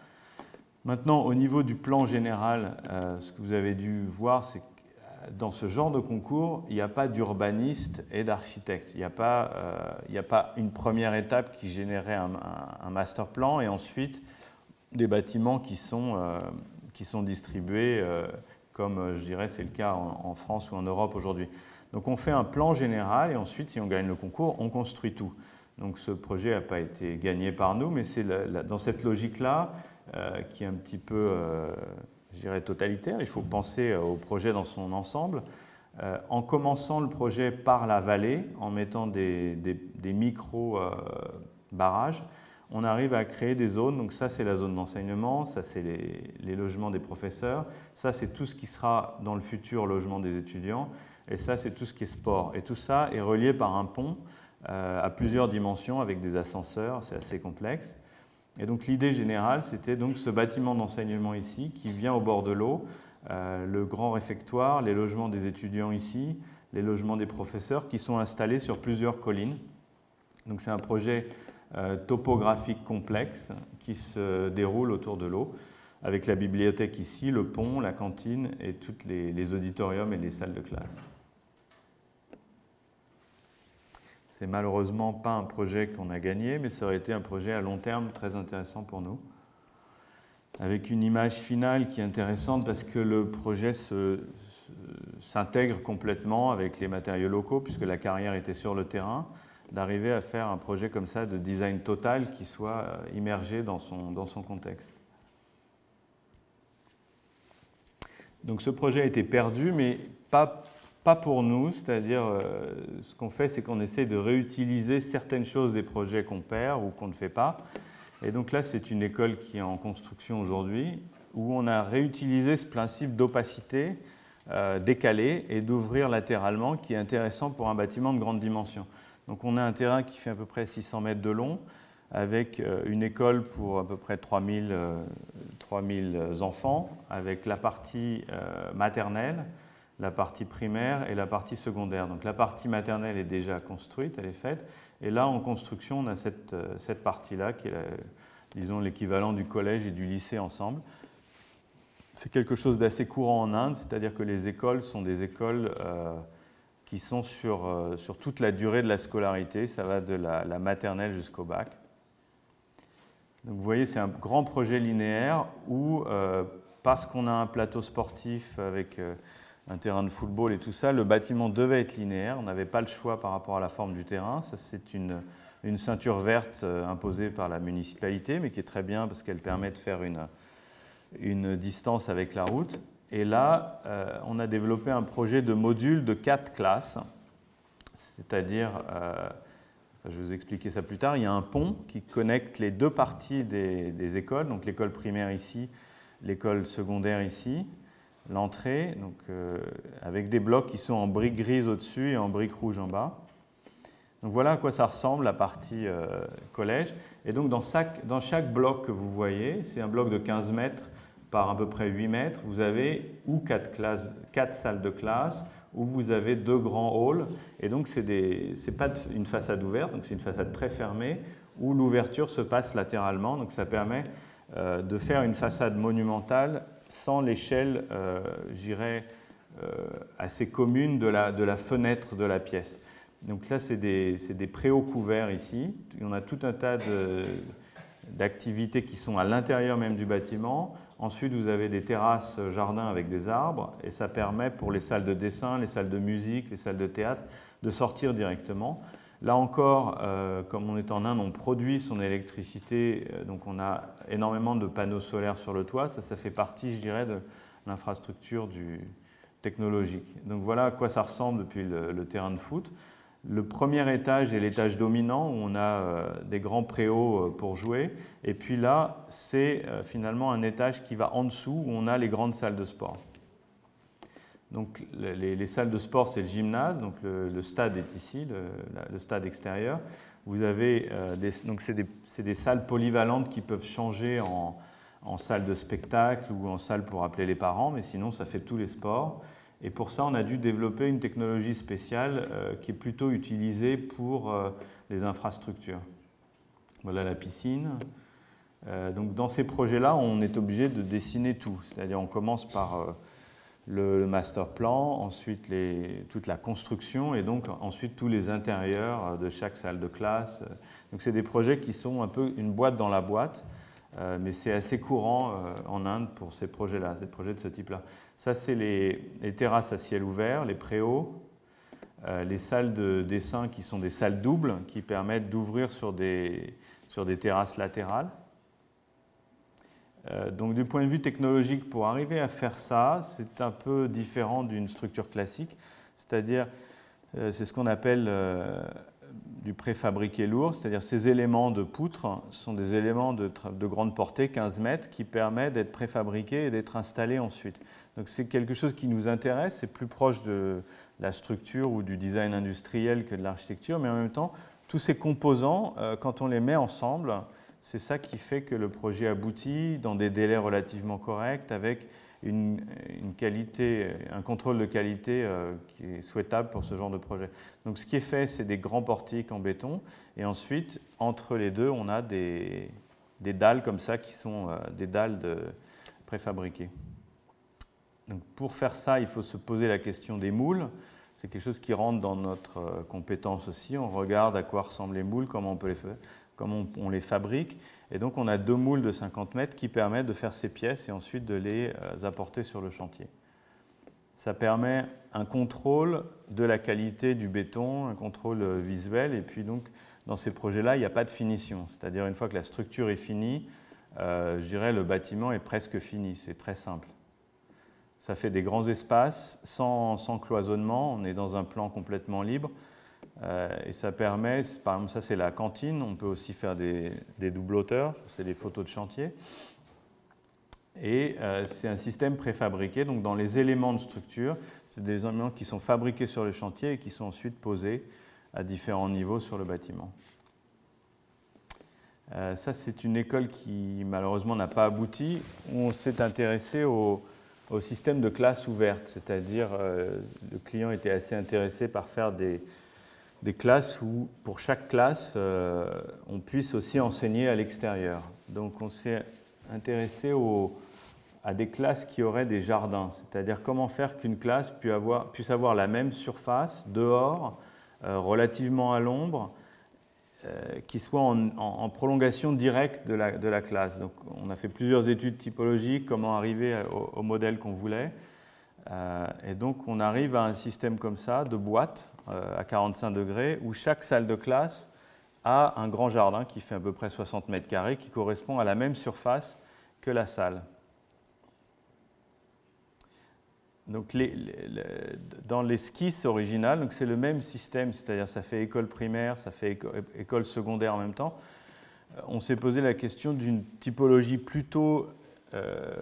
Maintenant, au niveau du plan général, euh, ce que vous avez dû voir, c'est que dans ce genre de concours, il n'y a pas d'urbaniste et d'architecte. Il n'y a, euh, a, pas une première étape qui générait un, un master plan et ensuite des bâtiments qui sont, euh, qui sont distribués, euh, comme euh, je dirais c'est le cas en, France ou en Europe aujourd'hui. Donc on fait un plan général et ensuite, si on gagne le concours, on construit tout. Donc ce projet n'a pas été gagné par nous, mais c'est dans cette logique-là qui est un petit peu, je dirais, totalitaire. Il faut penser au projet dans son ensemble. en commençant le projet par la vallée, en mettant des, des, des micro-barrages, on arrive à créer des zones. Donc ça, c'est la zone d'enseignement, ça, c'est les, logements des professeurs, ça, c'est tout ce qui sera dans le futur logement des étudiants, et ça, c'est tout ce qui est sport. Et tout ça est relié par un pont euh, à plusieurs dimensions avec des ascenseurs, c'est assez complexe. Et donc l'idée générale, c'était donc ce bâtiment d'enseignement ici qui vient au bord de l'eau, euh, le grand réfectoire, les logements des étudiants ici, les logements des professeurs qui sont installés sur plusieurs collines. Donc c'est un projet euh, topographique complexe qui se déroule autour de l'eau, avec la bibliothèque ici, le pont, la cantine et tous les, auditoriums et les salles de classe. C'est malheureusement pas un projet qu'on a gagné, mais ça aurait été un projet à long terme très intéressant pour nous. Avec une image finale qui est intéressante parce que le projet s'intègre complètement avec les matériaux locaux, puisque la carrière était sur le terrain d'arriver à faire un projet comme ça de design total qui soit euh, immergé dans son, dans son contexte. Donc ce projet a été perdu, mais pas, pas pour nous, c'est-à-dire euh, ce qu'on fait, c'est qu'on essaie de réutiliser certaines choses des projets qu'on perd ou qu'on ne fait pas. Et donc là, c'est une école qui est en construction aujourd'hui, où on a réutilisé ce principe d'opacité euh, décalé et d'ouvrir latéralement, qui est intéressant pour un bâtiment de grande dimension. Donc on a un terrain qui fait à peu près 600 mètres de long, avec euh, une école pour à peu près 3000, 3000 euh, enfants, avec la partie euh, maternelle, la partie primaire et la partie secondaire. Donc la partie maternelle est déjà construite, elle est faite, et là en construction on a cette, cette partie-là qui est, disons, l'équivalent du collège et du lycée ensemble. C'est quelque chose d'assez courant en Inde, c'est-à-dire que les écoles sont des écoles qui sont sur, euh, sur toute la durée de la scolarité. Ça va de la, maternelle jusqu'au bac. Donc vous voyez, c'est un grand projet linéaire où, euh, parce qu'on a un plateau sportif avec, euh, un terrain de football et tout ça, le bâtiment devait être linéaire. On n'avait pas le choix par rapport à la forme du terrain. Ça, c'est une, une, ceinture verte imposée par la municipalité, mais qui est très bien parce qu'elle permet de faire une, une distance avec la route. Et là, euh, on a développé un projet de module de quatre classes, c'est-à-dire, euh, je vais vous expliquer ça plus tard, il y a un pont qui connecte les deux parties des, écoles, donc l'école primaire ici, l'école secondaire ici, l'entrée, euh, avec des blocs qui sont en briques grises au-dessus et en briques rouges en bas. Donc voilà à quoi ça ressemble la partie collège. Et donc dans chaque, bloc que vous voyez, c'est un bloc de 15 mètres par à peu près 8 mètres, vous avez ou 4, classes, 4 salles de classe, ou vous avez deux grands halls. Et donc ce n'est pas une façade ouverte, donc c'est une façade très fermée, où l'ouverture se passe latéralement. Donc ça permet euh, de faire une façade monumentale sans l'échelle, euh, j'irais, euh, assez commune de la, de la, fenêtre de la pièce. Donc là, c'est des, des préaux couverts ici. On a tout un tas d'activités qui sont à l'intérieur même du bâtiment. Ensuite, vous avez des terrasses jardins avec des arbres, et ça permet pour les salles de dessin, les salles de musique, les salles de théâtre, de sortir directement. Là encore, euh, comme on est en Inde, on produit son électricité, euh, donc on a énormément de panneaux solaires sur le toit. Ça, ça fait partie, je dirais, de l'infrastructure technologique. Donc voilà à quoi ça ressemble depuis le, terrain de foot. Le premier étage est l'étage dominant où on a euh, des grands préaux pour jouer. Et puis là, c'est finalement un étage qui va en dessous où on a les grandes salles de sport. Donc les, salles de sport, c'est le gymnase, donc le, stade est ici, le, stade extérieur. Vous avez euh, des, donc c'est des, salles polyvalentes qui peuvent changer en, en, salle de spectacle ou en salle pour appeler les parents, mais sinon ça fait tous les sports. Et pour ça, on a dû développer une technologie spéciale euh, qui est plutôt utilisée pour euh, les infrastructures. Voilà la piscine. donc dans ces projets-là, on est obligé de dessiner tout, c'est-à-dire on commence par le master plan, ensuite toute la construction et donc ensuite tous les intérieurs de chaque salle de classe. Donc c'est des projets qui sont un peu une boîte dans la boîte, euh, mais c'est assez courant euh, en Inde pour ces projets-là, ces projets de ce type-là. Ça c'est les, terrasses à ciel ouvert, les préaux, euh, les salles de dessin qui sont des salles doubles qui permettent d'ouvrir sur des, sur des terrasses latérales. Euh, donc du point de vue technologique, pour arriver à faire ça, c'est un peu différent d'une structure classique, c'est-à-dire euh, c'est ce qu'on appelle du préfabriqué lourd, c'est-à-dire ces éléments de poutre sont des éléments de, grande portée, 15 mètres, qui permettent d'être préfabriqués et d'être installés ensuite. Donc c'est quelque chose qui nous intéresse, c'est plus proche de la structure ou du design industriel que de l'architecture, mais en même temps, tous ces composants, quand on les met ensemble, c'est ça qui fait que le projet aboutit dans des délais relativement corrects, avec une, qualité, un contrôle de qualité euh, qui est souhaitable pour ce genre de projet. Donc ce qui est fait, c'est des grands portiques en béton, et ensuite, entre les deux, on a des, dalles comme ça qui sont euh, des dalles préfabriquées. Donc pour faire ça, il faut se poser la question des moules. C'est quelque chose qui rentre dans notre euh, compétence aussi. On regarde à quoi ressemblent les moules, comment on peut les comment on, les fabrique. Et donc on a deux moules de 50 mètres qui permettent de faire ces pièces et ensuite de les euh, apporter sur le chantier. Ça permet un contrôle de la qualité du béton, un contrôle euh, visuel, et puis donc dans ces projets-là, il n'y a pas de finition. C'est-à-dire une fois que la structure est finie, euh, je dirais le bâtiment est presque fini, c'est très simple. Ça fait des grands espaces sans, sans, cloisonnement, on est dans un plan complètement libre. Euh, et ça permet, par exemple, ça c'est la cantine, on peut aussi faire des, double auteurs, c'est des photos de chantier. Et euh, c'est un système préfabriqué, donc dans les éléments de structure, c'est des éléments qui sont fabriqués sur le chantier et qui sont ensuite posés à différents niveaux sur le bâtiment. Euh, ça, c'est une école qui malheureusement n'a pas abouti. On s'est intéressé au, système de classe ouverte, c'est-à-dire le client était assez intéressé par faire des, des classes où, pour chaque classe, euh, on puisse aussi enseigner à l'extérieur. Donc on s'est intéressé à des classes qui auraient des jardins, c'est-à-dire comment faire qu'une classe puisse avoir, puisse avoir, la même surface dehors, euh, relativement à l'ombre, euh, qui soit en, prolongation directe de la, de la, classe. Donc on a fait plusieurs études typologiques, comment arriver au modèle qu'on voulait. et donc on arrive à un système comme ça, de boîte à 45 degrés, où chaque salle de classe a un grand jardin qui fait à peu près 60 mètres carrés, qui correspond à la même surface que la salle. Donc dans l'esquisse originale, c'est le même système, c'est-à-dire ça fait école primaire, ça fait école, secondaire en même temps. Euh, on s'est posé la question d'une typologie plutôt euh,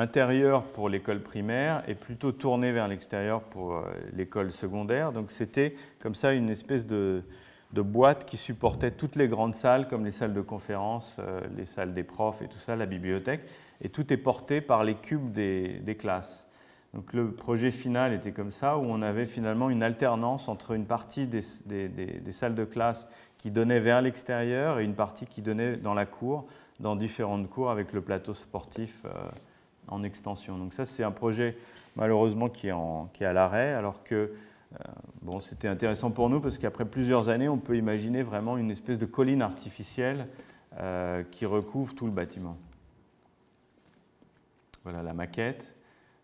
intérieure pour l'école primaire et plutôt tournée vers l'extérieur pour euh, l'école secondaire. Donc c'était comme ça une espèce de, boîte qui supportait toutes les grandes salles, comme les salles de conférence, les salles des profs et tout ça, la bibliothèque et tout est porté par les cubes des, classes. Donc le projet final était comme ça, où on avait finalement une alternance entre une partie des, salles de classe qui donnait vers l'extérieur et une partie qui donnait dans la cour, dans différentes cours avec le plateau sportif euh, en extension. Donc ça, c'est un projet malheureusement qui est, à l'arrêt, alors que euh, c'était intéressant pour nous parce qu'après plusieurs années, on peut imaginer vraiment une espèce de colline artificielle euh, qui recouvre tout le bâtiment. Voilà la maquette.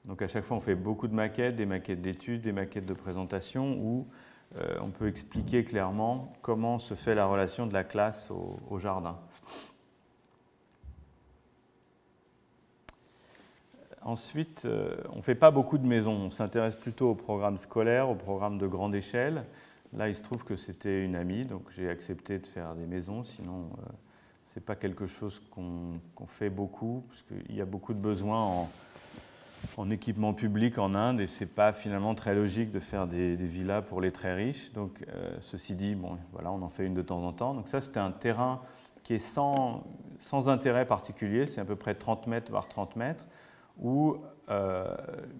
Donc à chaque fois, on fait beaucoup de maquettes, des maquettes d'études, des maquettes de présentation, où euh, on peut expliquer clairement comment se fait la relation de la classe au, jardin. Ensuite, euh, on ne fait pas beaucoup de maisons. On s'intéresse plutôt au programme scolaire, au programme de grande échelle. Là, il se trouve que c'était une amie, donc j'ai accepté de faire des maisons. Sinon, euh, ce n'est pas quelque chose qu'on fait beaucoup, parce qu'il y a beaucoup de besoins en, équipement public en Inde, et ce n'est pas finalement très logique de faire des, villas pour les très riches. Donc, euh, ceci dit, bon, voilà, on en fait une de temps en temps. Donc ça, c'était un terrain qui est sans intérêt particulier, c'est à peu près 30 mètres par 30 mètres, où euh,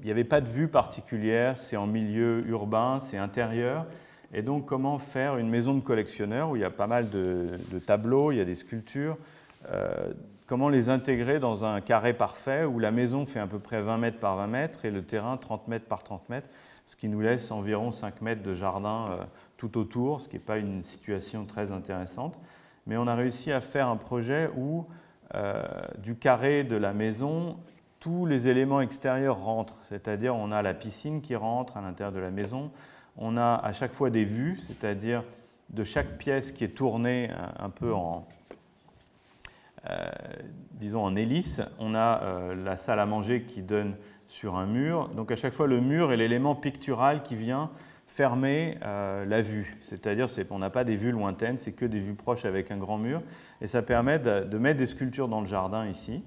il n'y avait pas de vue particulière, c'est en milieu urbain, c'est intérieur, et donc, comment faire une maison de collectionneur où il y a pas mal de, tableaux, il y a des sculptures, euh, comment les intégrer dans un carré parfait où la maison fait à peu près 20 mètres par 20 mètres et le terrain 30 mètres par 30 mètres, ce qui nous laisse environ 5 mètres de jardin euh, tout autour, ce qui n'est pas une situation très intéressante. Mais on a réussi à faire un projet où, du carré de la maison, tous les éléments extérieurs rentrent, c'est-à-dire on a la piscine qui rentre à l'intérieur de la maison, on a à chaque fois des vues, c'est-à-dire de chaque pièce qui est tournée un peu en, euh, disons en hélice, on a euh, la salle à manger qui donne sur un mur. Donc à chaque fois, le mur est l'élément pictural qui vient fermer euh, la vue. C'est-à-dire qu'on n'a pas des vues lointaines, c'est que des vues proches avec un grand mur. Et ça permet de mettre des sculptures dans le jardin ici.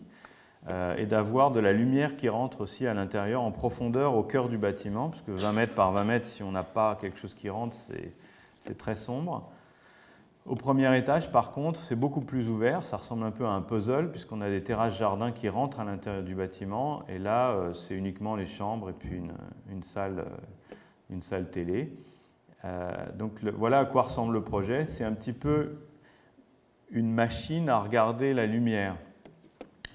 Euh, et d'avoir de la lumière qui rentre aussi à l'intérieur en profondeur au cœur du bâtiment, parce que 20 mètres par 20 mètres, si on n'a pas quelque chose qui rentre, c'est très sombre. Au premier étage, par contre, c'est beaucoup plus ouvert, ça ressemble un peu à un puzzle, puisqu'on a des terrasses jardins qui rentrent à l'intérieur du bâtiment, et là, euh, c'est uniquement les chambres et puis une, salle, euh, une salle télé. donc voilà à quoi ressemble le projet. C'est un petit peu une machine à regarder la lumière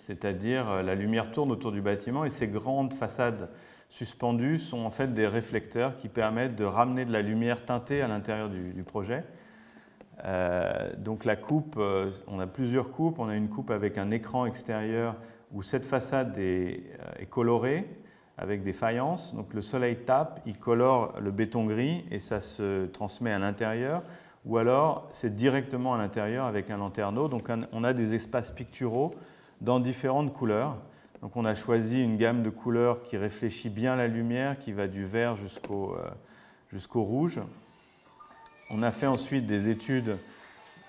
c'est-à-dire euh, la lumière tourne autour du bâtiment et ces grandes façades suspendues sont en fait des réflecteurs qui permettent de ramener de la lumière teintée à l'intérieur du, projet. Euh, donc la coupe, euh, on a plusieurs coupes. On a une coupe avec un écran extérieur où cette façade est, est, colorée avec des faïences. Donc le soleil tape, il colore le béton gris et ça se transmet à l'intérieur. Ou alors c'est directement à l'intérieur avec un lanterneau. Donc on a des espaces picturaux dans différentes couleurs. Donc on a choisi une gamme de couleurs qui réfléchit bien la lumière, qui va du vert jusqu'au euh, rouge. On a fait ensuite des études,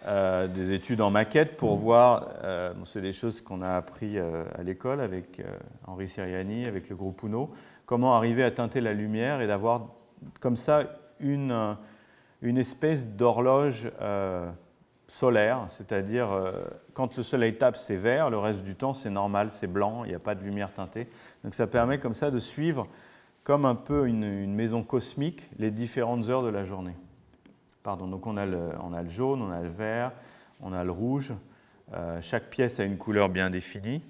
euh, des études en maquette pour voir, euh, c'est des choses qu'on a appris à l'école avec Henri Siriani, avec le groupe Uno, comment arriver à teinter la lumière et d'avoir comme ça une, une espèce d'horloge solaire, c'est-à-dire euh, quand le soleil tape, c'est vert, le reste du temps, c'est normal, c'est blanc, il n'y a pas de lumière teintée. Donc ça permet comme ça de suivre, comme un peu une, maison cosmique, les différentes heures de la journée. Pardon, donc on a le, jaune, on a le vert, on a le rouge. Euh, chaque pièce a une couleur bien définie.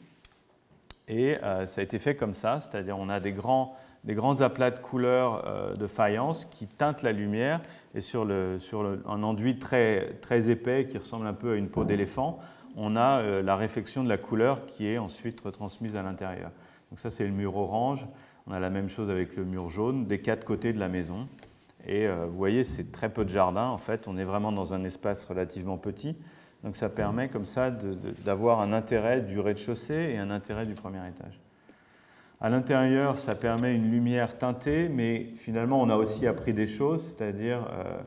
Et euh, ça a été fait comme ça, c'est-à-dire on a des grands, des grands aplats de couleurs de faïence qui teintent la lumière et sur un enduit très, très épais qui ressemble un peu à une peau d'éléphant, on a euh, la réflexion de la couleur qui est ensuite retransmise à l'intérieur. Donc ça, c'est le mur orange. On a la même chose avec le mur jaune des quatre côtés de la maison. Et euh, vous voyez, c'est très peu de jardin. En fait, on est vraiment dans un espace relativement petit. Donc ça permet comme ça d'avoir un intérêt du rez-de-chaussée et un intérêt du premier étage. À l'intérieur, ça permet une lumière teintée, mais finalement, on a aussi appris des choses, c'est-à-dire euh,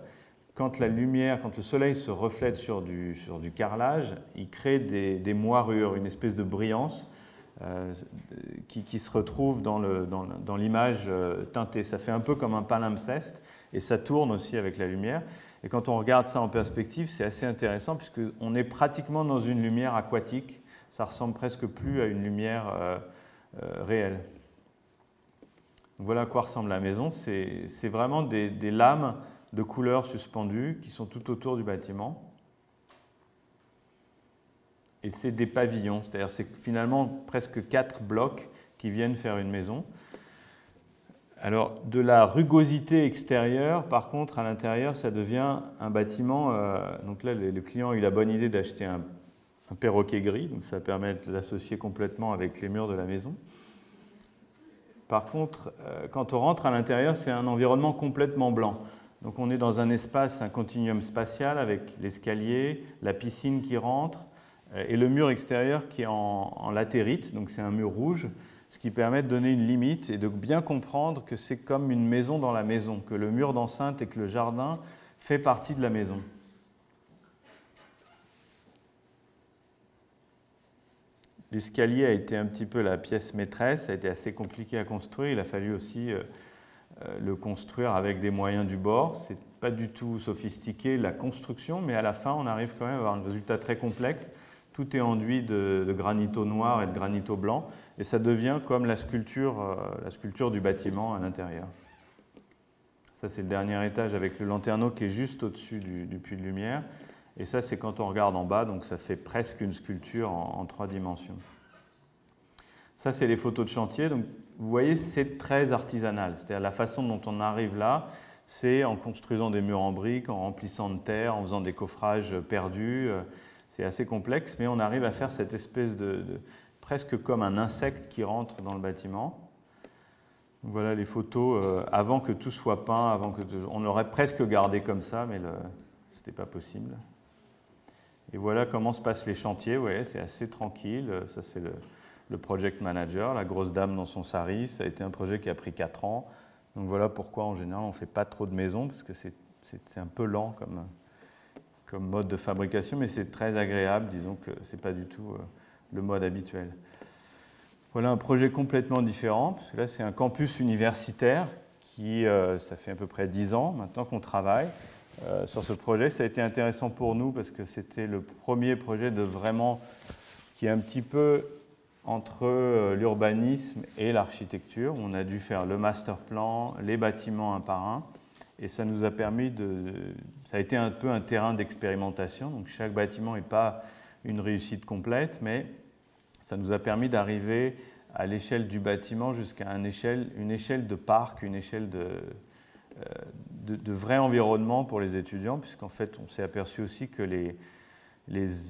quand la lumière, quand le soleil se reflète sur du, sur du carrelage, il crée des, des, moirures, une espèce de brillance euh, qui, qui, se retrouve dans l'image dans, dans euh, teintée. Ça fait un peu comme un palimpseste et ça tourne aussi avec la lumière. Et quand on regarde ça en perspective, c'est assez intéressant puisqu'on est pratiquement dans une lumière aquatique. Ça ressemble presque plus à une lumière réelle. Voilà à quoi ressemble la maison. C'est vraiment des, des lames de couleurs suspendues qui sont tout autour du bâtiment. Et c'est des pavillons, c'est-à-dire c'est finalement presque quatre blocs qui viennent faire une maison. Alors, de la rugosité extérieure, par contre, à l'intérieur, ça devient un bâtiment. Euh, donc là, le client a eu la bonne idée d'acheter un, un, perroquet gris, donc ça permet de l'associer complètement avec les murs de la maison. Par contre, euh, quand on rentre à l'intérieur, c'est un environnement complètement blanc. Donc on est dans un espace, un continuum spatial avec l'escalier, la piscine qui rentre euh, et le mur extérieur qui est en, latérite, donc c'est un mur rouge, ce qui permet de donner une limite et de bien comprendre que c'est comme une maison dans la maison, que le mur d'enceinte et que le jardin fait partie de la maison. L'escalier a été un petit peu la pièce maîtresse, ça a été assez compliqué à construire, il a fallu aussi euh, euh, le construire avec des moyens du bord. C'est pas du tout sophistiqué la construction, mais à la fin, on arrive quand même à avoir un résultat très complexe. Tout est enduit de, granito noir et de granito blanc, et ça devient comme la sculpture, euh, la sculpture du bâtiment à l'intérieur. Ça, c'est le dernier étage avec le lanterneau qui est juste au-dessus du, puits de lumière. Et ça, c'est quand on regarde en bas, donc ça fait presque une sculpture en trois dimensions. Ça, c'est les photos de chantier. Donc, vous voyez, c'est très artisanal. C'est-à-dire la façon dont on arrive là, c'est en construisant des murs en briques, en remplissant de terre, en faisant des coffrages perdus. C'est assez complexe, mais on arrive à faire cette espèce de, presque comme un insecte qui rentre dans le bâtiment. voilà les photos euh, avant que tout soit peint, avant que on l'aurait presque gardé comme ça, mais ce n'était pas possible. Et voilà comment se passent les chantiers. Voyez, c'est assez tranquille. Ça, c'est le, project manager, la grosse dame dans son sari. Ça a été un projet qui a pris 4 ans. Donc voilà pourquoi en général on ne fait pas trop de maisons, parce que c'est un peu lent comme, comme mode de fabrication, mais c'est très agréable, disons que ce n'est pas du tout euh, le mode habituel. Voilà un projet complètement différent, parce que là c'est un campus universitaire qui, euh, ça fait à peu près 10 ans maintenant qu'on travaille euh, sur ce projet. Ça a été intéressant pour nous parce que c'était le premier projet de vraiment qui est un petit peu entre euh, l'urbanisme et l'architecture. On a dû faire le master plan, les bâtiments un par un, et ça nous a permis de... Ça a été un peu un terrain d'expérimentation, donc chaque bâtiment n'est pas une réussite complète, mais ça nous a permis d'arriver à l'échelle du bâtiment jusqu'à une échelle, une échelle de parc, une échelle de, de, de vrai environnement pour les étudiants, puisqu'en fait on s'est aperçu aussi que les,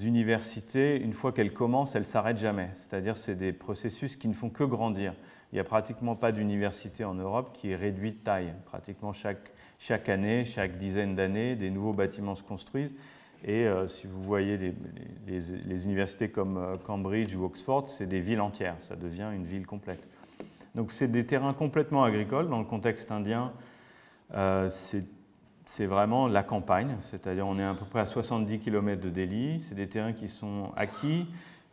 universités, une fois qu'elles commencent, elles s'arrêtent jamais. C'est-à-dire c'est des processus qui ne font que grandir. Il n'y a pratiquement pas d'université en Europe qui est réduite de taille. Pratiquement chaque, chaque année, chaque dizaine d'années, des nouveaux bâtiments se construisent. Et euh, si vous voyez les, les, universités comme euh, Cambridge ou Oxford, c'est des villes entières. Ça devient une ville complète. Donc c'est des terrains complètement agricoles. Dans le contexte indien, euh, c'est vraiment la campagne, c'est-à-dire on est à peu près à 70 km de Delhi. C'est des terrains qui sont acquis,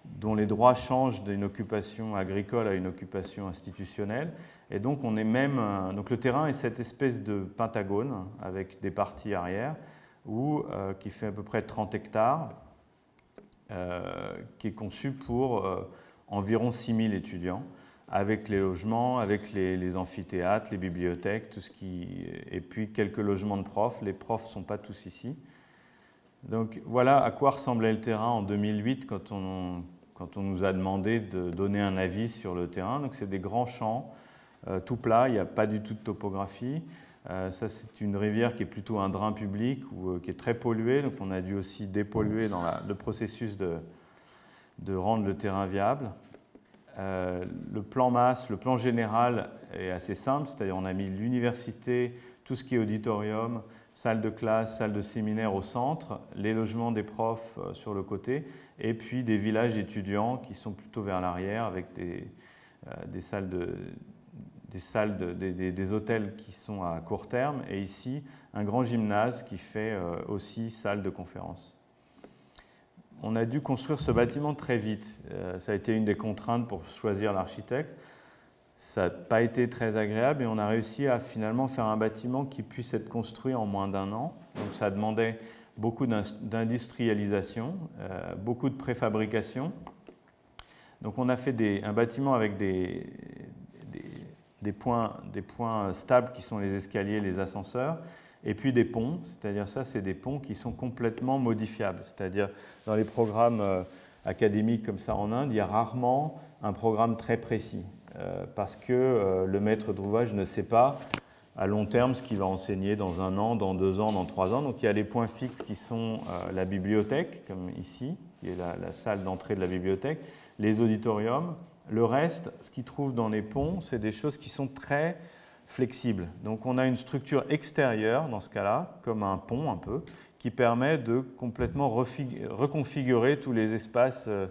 dont les droits changent d'une occupation agricole à une occupation institutionnelle. Et donc on est même, donc le terrain est cette espèce de pentagone avec des parties arrière, euh, qui fait à peu près 30 hectares, euh, qui est conçu pour euh, environ 6000 étudiants avec les logements, avec les, amphithéâtres, les bibliothèques, tout ce qui... et puis quelques logements de profs. Les profs ne sont pas tous ici. Donc voilà à quoi ressemblait le terrain en 2008 quand on, nous a demandé de donner un avis sur le terrain. Donc c'est des grands champs, euh, tout plat, il n'y a pas du tout de topographie. Euh, ça c'est une rivière qui est plutôt un drain public ou euh, qui est très polluée, donc on a dû aussi dépolluer dans le processus de rendre le terrain viable. Le plan masse, le plan général est assez simple, c'est-à-dire on a mis l'université, tout ce qui est auditorium, salle de classe, salle de séminaire au centre, les logements des profs sur le côté, et puis des villages étudiants qui sont plutôt vers l'arrière avec des, des salles de, des salles, des, hôtels qui sont à court terme, et ici un grand gymnase qui fait euh, aussi salle de conférence. On a dû construire ce bâtiment très vite. Euh, ça a été une des contraintes pour choisir l'architecte. Ça n'a pas été très agréable et on a réussi à finalement faire un bâtiment qui puisse être construit en moins d'un an. Donc ça demandait beaucoup d'industrialisation, euh, beaucoup de préfabrication. Donc on a fait un bâtiment avec des, points, des points stables qui sont les escaliers, les ascenseurs, et puis des ponts, c'est-à-dire ça, c'est des ponts qui sont complètement modifiables. C'est-à-dire dans les programmes euh, académiques comme ça en Inde, il y a rarement un programme très précis, euh, parce que euh, le maître d'ouvrage ne sait pas à long terme ce qu'il va enseigner dans un an, dans deux ans, dans trois ans. Donc il y a les points fixes qui sont la bibliothèque, comme ici, qui est la, salle d'entrée de la bibliothèque, les auditoriums, le reste, ce qu'ils trouvent dans les ponts, c'est des choses qui sont très flexibles. Donc on a une structure extérieure dans ce cas-là, comme un pont un peu, qui permet de complètement reconfigurer tous les espaces, euh,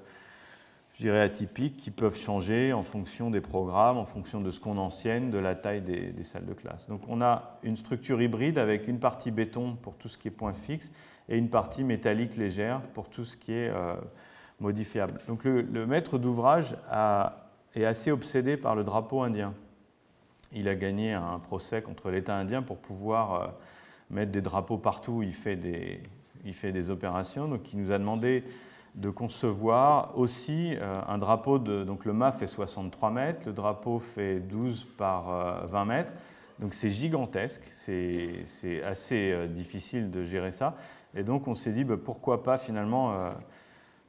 je dirais, atypiques qui peuvent changer en fonction des programmes, en fonction de ce qu'on enseigne, de la taille des, salles de classe. Donc on a une structure hybride avec une partie béton pour tout ce qui est point fixe et une partie métallique légère pour tout ce qui est... Euh, modifiable. Donc le, maître d'ouvrage est assez obsédé par le drapeau indien. Il a gagné un procès contre l'État indien pour pouvoir euh, mettre des drapeaux partout où il fait des, il fait des opérations. Donc il nous a demandé de concevoir aussi euh, un drapeau de... Donc le mât fait 63 mètres, le drapeau fait 12 par 20 euh, mètres. Donc c'est gigantesque, c'est assez difficile de gérer ça. Et donc on s'est dit bah, pourquoi pas finalement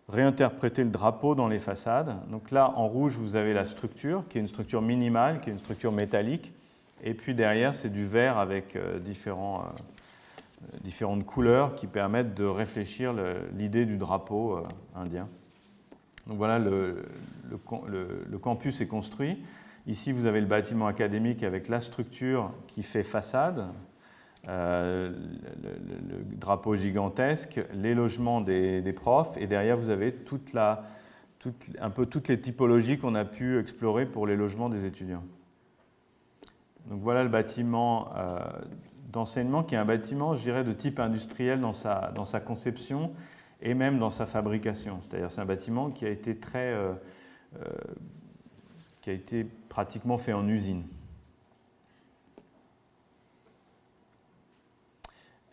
réinterpréter le drapeau dans les façades. Donc là, en rouge, vous avez la structure, qui est une structure minimale, qui est une structure métallique. Et puis derrière, c'est du vert avec euh, différents, euh, différentes couleurs qui permettent de réfléchir l'idée du drapeau euh, indien. Donc voilà, le, campus est construit. Ici, vous avez le bâtiment académique avec la structure qui fait façade, euh, le, drapeau gigantesque, les logements des, profs, et derrière vous avez un peu toutes les typologies qu'on a pu explorer pour les logements des étudiants. Donc voilà le bâtiment euh, d'enseignement qui est un bâtiment, je dirais, de type industriel dans sa, dans sa conception et même dans sa fabrication. C'est-à-dire c'est un bâtiment qui a été très, euh, qui a été pratiquement fait en usine.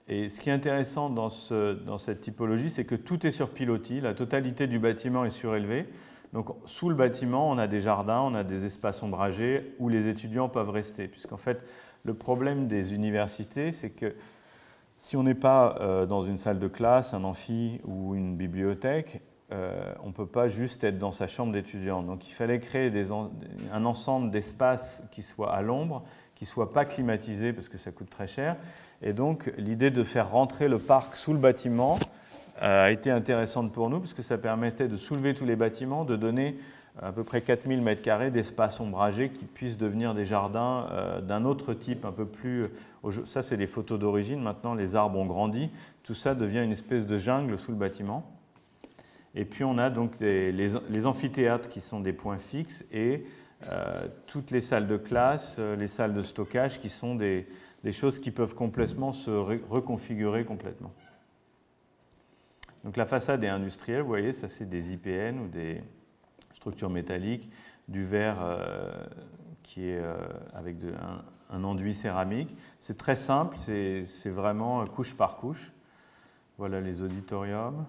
Et ce qui est intéressant dans, cette typologie, c'est que tout est sur pilotis, la totalité du bâtiment est surélevée. Donc sous le bâtiment, on a des jardins, on a des espaces ombragés où les étudiants peuvent rester. Puisqu'en fait, le problème des universités, c'est que si on n'est pas euh, dans une salle de classe, un amphi ou une bibliothèque, euh, on ne peut pas juste être dans sa chambre d'étudiant. Donc il fallait créer un ensemble d'espaces qui soient à l'ombre, qui ne soient pas climatisés parce que ça coûte très cher, et donc, l'idée de faire rentrer le parc sous le bâtiment euh, a été intéressante pour nous, parce que ça permettait de soulever tous les bâtiments, de donner à peu près 4000 m2 d'espace ombragé qui puissent devenir des jardins euh, d'un autre type, un peu plus... Ça, c'est les photos d'origine. Maintenant, les arbres ont grandi. Tout ça devient une espèce de jungle sous le bâtiment. Et puis, on a donc les, amphithéâtres qui sont des points fixes et euh, toutes les salles de classe, les salles de stockage qui sont des, des choses qui peuvent complètement se reconfigurer complètement. Donc la façade est industrielle, vous voyez, ça c'est des IPN ou des structures métalliques, du verre euh, qui est euh, avec un, enduit céramique. C'est très simple, c'est vraiment couche par couche. Voilà les auditoriums.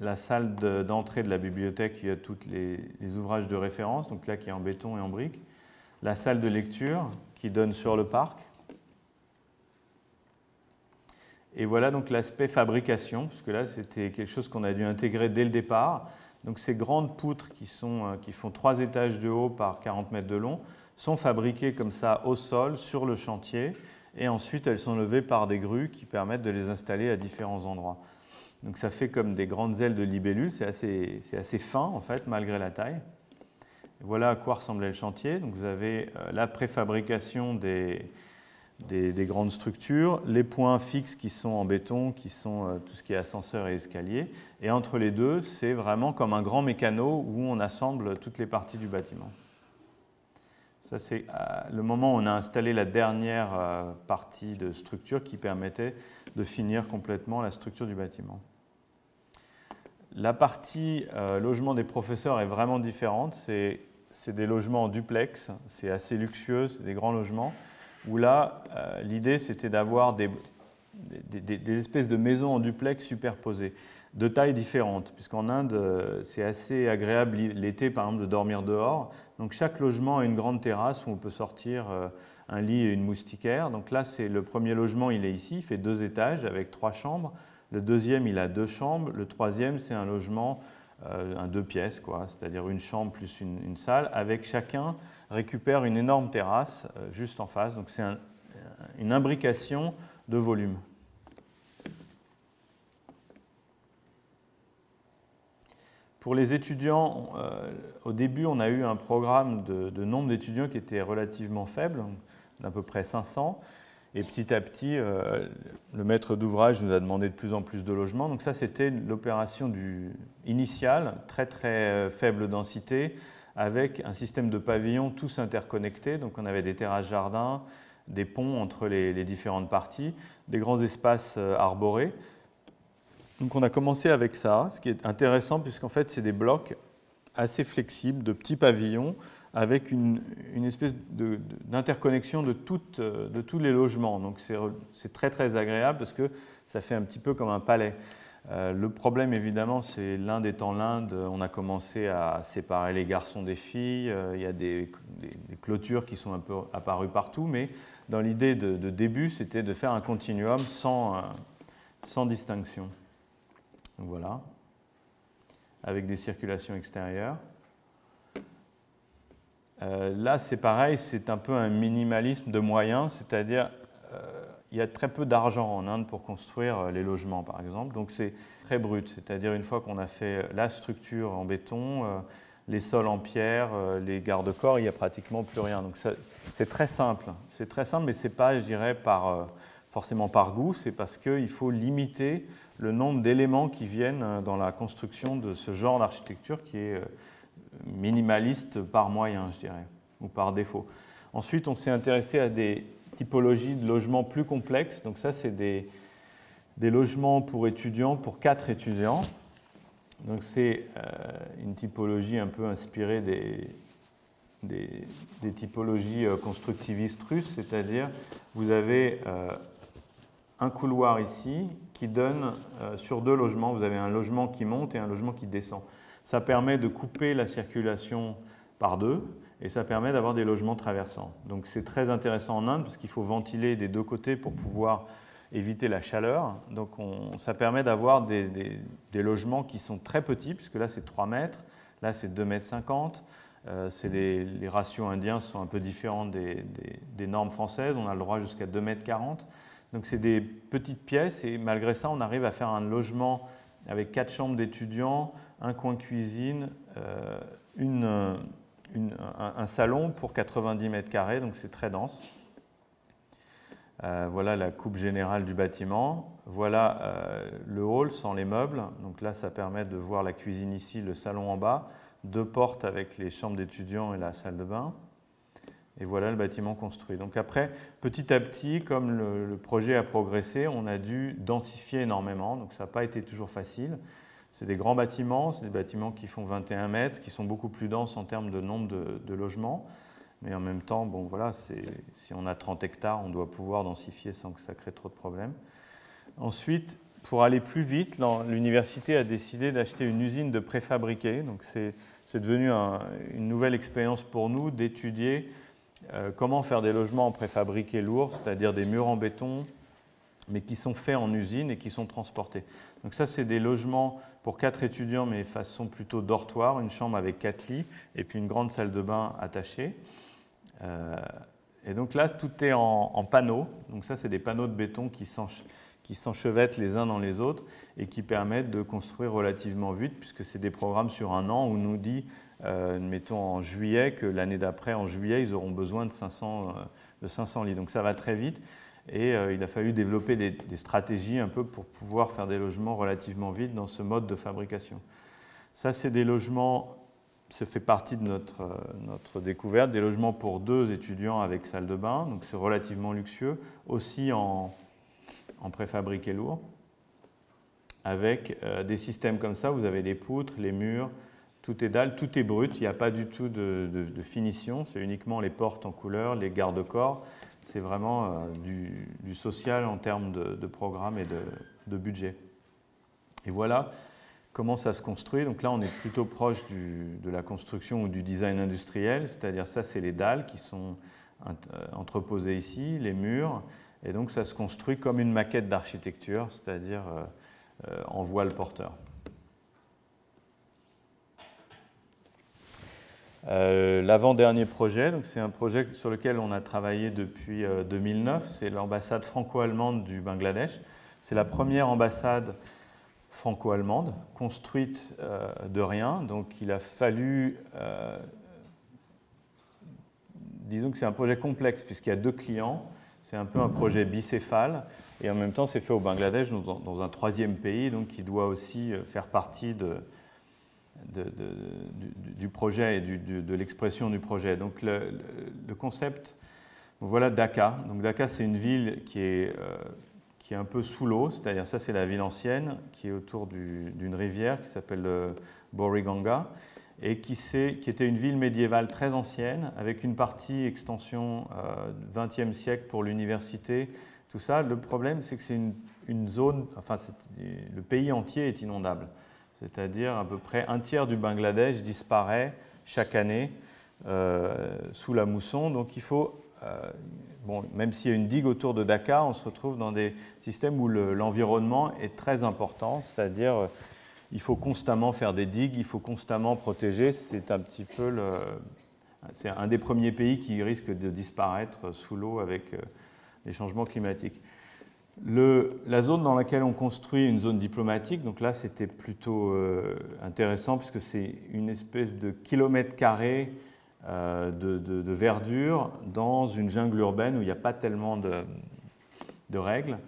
La salle d'entrée de, la bibliothèque, il y a tous les, les, ouvrages de référence, donc là qui est en béton et en briques. La salle de lecture qui donne sur le parc. Et voilà donc l'aspect fabrication, puisque là c'était quelque chose qu'on a dû intégrer dès le départ. Donc ces grandes poutres qui, sont, euh, qui font 3 étages de haut par 40 mètres de long sont fabriquées comme ça au sol, sur le chantier, et ensuite elles sont levées par des grues qui permettent de les installer à différents endroits. Donc ça fait comme des grandes ailes de libellule, c'est assez, assez, fin en fait malgré la taille. voilà à quoi ressemblait le chantier. Donc vous avez euh, la préfabrication des, des, grandes structures, les points fixes qui sont en béton, qui sont euh, tout ce qui est ascenseur et escalier. Et entre les deux, c'est vraiment comme un grand mécano où on assemble toutes les parties du bâtiment. Ça, c'est euh, le moment où on a installé la dernière euh, partie de structure qui permettait de finir complètement la structure du bâtiment. La partie logement des professeurs est vraiment différente. C'est des logements en duplex, c'est assez luxueux, c'est des grands logements où là, euh, l'idée, c'était d'avoir des, espèces de maisons en duplex superposées, de tailles différentes, puisqu'en Inde, euh, c'est assez agréable l'été, par exemple, de dormir dehors. Donc chaque logement a une grande terrasse où on peut sortir euh, un lit et une moustiquaire. Donc là, c'est le premier logement, il est ici, il fait deux étages avec trois chambres. Le deuxième, il a deux chambres. Le troisième, c'est un logement, un deux pièces, quoi, c'est-à-dire une chambre plus une salle, avec chacun récupère une énorme terrasse euh, juste en face. Donc c'est une imbrication de volume. Pour les étudiants, euh, au début, on a eu un programme de, nombre d'étudiants qui était relativement faible, d'à peu près 500. Et petit à petit, euh, le maître d'ouvrage nous a demandé de plus en plus de logements. Donc ça, c'était l'opération initiale, très très faible densité, avec un système de pavillons tous interconnectés. Donc on avait des terrasses jardins, des ponts entre les, différentes parties, des grands espaces euh, arborés. Donc on a commencé avec ça, ce qui est intéressant puisqu'en fait c'est des blocs assez flexibles de petits pavillons avec une, espèce d'interconnexion de, de, de, tous les logements. Donc c'est très très agréable parce que ça fait un petit peu comme un palais. Euh, le problème, évidemment, c'est l'Inde étant l'Inde, on a commencé à séparer les garçons des filles. Euh, il y a des, clôtures qui sont un peu apparues partout, mais dans l'idée de, début, c'était de faire un continuum sans, euh, sans distinction. voilà, avec des circulations extérieures. là, c'est pareil, c'est un peu un minimalisme de moyens, c'est-à-dire il y a très peu d'argent en Inde pour construire euh, les logements, par exemple. Donc c'est très brut, c'est-à-dire une fois qu'on a fait la structure en béton, euh, les sols en pierre, euh, les garde-corps, il n'y a pratiquement plus rien. Donc c'est très simple. C'est très simple, mais ce n'est pas, je dirais, par, forcément par goût, c'est parce qu'il faut limiter le nombre d'éléments qui viennent dans la construction de ce genre d'architecture qui est minimaliste par moyen, je dirais, ou par défaut. Ensuite, on s'est intéressé à des typologie de logements plus complexes. Donc ça, c'est des, des, logements pour étudiants, pour quatre étudiants. Donc c'est euh, une typologie un peu inspirée des, des, typologies euh, constructivistes russes, c'est-à-dire vous avez euh, un couloir ici qui donne sur deux logements, vous avez un logement qui monte et un logement qui descend. Ça permet de couper la circulation par deux et ça permet d'avoir des logements traversants. Donc c'est très intéressant en Inde parce qu'il faut ventiler des deux côtés pour pouvoir éviter la chaleur. Donc ça permet d'avoir des, logements qui sont très petits, puisque là c'est 3 mètres, là c'est 2 mètres 50. Euh, les, ratios indiens sont un peu différents des, normes françaises. On a le droit jusqu'à 2 mètres 40. Donc c'est des petites pièces et malgré ça on arrive à faire un logement avec quatre chambres d'étudiants, un coin cuisine, euh, une un, salon pour 90 mètres carrés, donc c'est très dense. Euh, voilà la coupe générale du bâtiment. Voilà euh, le hall sans les meubles. Donc là, ça permet de voir la cuisine ici, le salon en bas, deux portes avec les chambres d'étudiants et la salle de bain. Et voilà le bâtiment construit. Donc après, petit à petit, comme le, le projet a progressé, on a dû densifier énormément. Donc ça n'a pas été toujours facile. C'est des grands bâtiments, c'est des bâtiments qui font 21 mètres, qui sont beaucoup plus denses en termes de nombre de, logements. Mais en même temps, bon, voilà, si on a 30 hectares, on doit pouvoir densifier sans que ça crée trop de problèmes. Ensuite, pour aller plus vite, l'université a décidé d'acheter une usine de préfabriqués. Donc c'est devenu une nouvelle expérience pour nous d'étudier euh, comment faire des logements en préfabriqués lourds, c'est-à-dire des murs en béton, mais qui sont faits en usine et qui sont transportés. Donc ça, c'est des logements pour quatre étudiants, mais façon plutôt dortoir, une chambre avec quatre lits et puis une grande salle de bain attachée. Euh, et donc là, tout est en, panneaux. Donc ça, c'est des panneaux de béton qui s'enchevêtrent les uns dans les autres et qui permettent de construire relativement vite, puisque c'est des programmes sur un an où on nous dit, euh, mettons en juillet, que l'année d'après, en juillet, ils auront besoin de 500, euh, de 500 lits. Donc ça va très vite. Et euh, il a fallu développer des, stratégies un peu pour pouvoir faire des logements relativement vite dans ce mode de fabrication. Ça, c'est des logements, ça fait partie de notre, notre découverte, des logements pour deux étudiants avec salle de bain, donc c'est relativement luxueux, aussi en, en préfabriqué lourd avec euh, des systèmes comme ça. Vous avez les poutres, les murs, tout est dalle, tout est brut. Il n'y a pas du tout de, finition. C'est uniquement les portes en couleur, les garde-corps. C'est vraiment euh, du, social en termes de, programme et de, budget. Et voilà comment ça se construit. Donc là, on est plutôt proche de la construction ou du design industriel. C'est-à-dire ça, c'est les dalles qui sont euh, entreposées ici, les murs. Et donc ça se construit comme une maquette d'architecture, c'est-à-dire euh, en voile porteur. Euh, l'avant-dernier projet, c'est un projet sur lequel on a travaillé depuis 2009, euh, c'est l'ambassade franco-allemande du Bangladesh. C'est la première ambassade franco-allemande construite de rien, donc il a fallu, disons que c'est un projet complexe puisqu'il y a deux clients, c'est un peu un projet bicéphale. Et en même temps, c'est fait au Bangladesh, dans, un troisième pays, donc qui doit aussi euh, faire partie de, du, projet et de l'expression du projet. Donc le, concept, voilà Dhaka. Donc Dhaka, c'est une ville qui est, euh, qui est un peu sous l'eau, c'est-à-dire ça, c'est la ville ancienne qui est autour d'une rivière qui s'appelle le Boriganga et qui, qui, était une ville médiévale très ancienne, avec une partie extension euh, 20e siècle pour l'université, tout ça. Le problème, c'est que c'est une, zone, enfin, le pays entier est inondable. C'est-à-dire à peu près un tiers du Bangladesh disparaît chaque année euh, sous la mousson. Donc il faut, euh, bon, même s'il y a une digue autour de Dakar, on se retrouve dans des systèmes où l'environnement est très important, c'est-à-dire il faut constamment faire des digues, il faut constamment protéger. C'est un petit peu c'est un des premiers pays qui risque de disparaître sous l'eau avec euh, les changements climatiques. La zone dans laquelle on construit une zone diplomatique, donc là c'était plutôt euh, intéressant puisque c'est une espèce de kilomètre carré euh, de, verdure dans une jungle urbaine où il n'y a pas tellement de, de règles.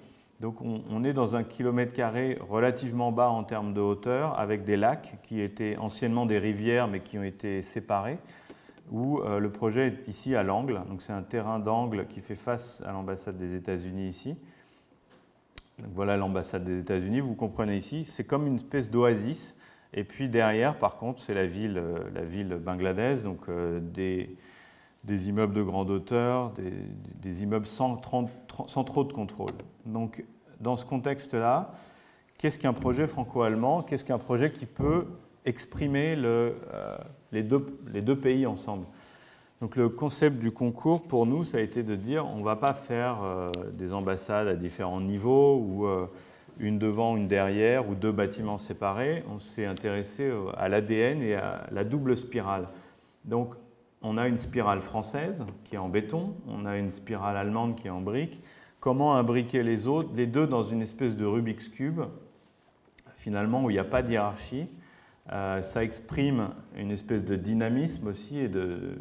Donc on, est dans un kilomètre carré relativement bas en termes de hauteur, avec des lacs qui étaient anciennement des rivières mais qui ont été séparés, où euh, le projet est ici à l'angle. Donc c'est un terrain d'angle qui fait face à l'ambassade des États-Unis ici. Voilà l'ambassade des États-Unis, vous comprenez ici, c'est comme une espèce d'oasis. Et puis derrière, par contre, c'est la ville, euh, la ville bangladaise, donc euh, des, des immeubles de grande hauteur, des, immeubles sans, sans, trop de contrôle. Donc, dans ce contexte-là, qu'est-ce qu'un projet franco-allemand? Qu'est-ce qu'un projet qui peut exprimer euh, les, deux, les, deux, pays ensemble? Donc, le concept du concours, pour nous, ça a été de dire on ne va pas faire euh, des ambassades à différents niveaux ou euh, une devant, une derrière ou deux bâtiments séparés. On s'est intéressé à l'ADN et à la double spirale. Donc, on a une spirale française qui est en béton, on a une spirale allemande qui est en brique. Comment imbriquer les, deux dans une espèce de Rubik's Cube, finalement, où il n'y a pas de hiérarchie euh, Ça exprime une espèce de dynamisme aussi et de,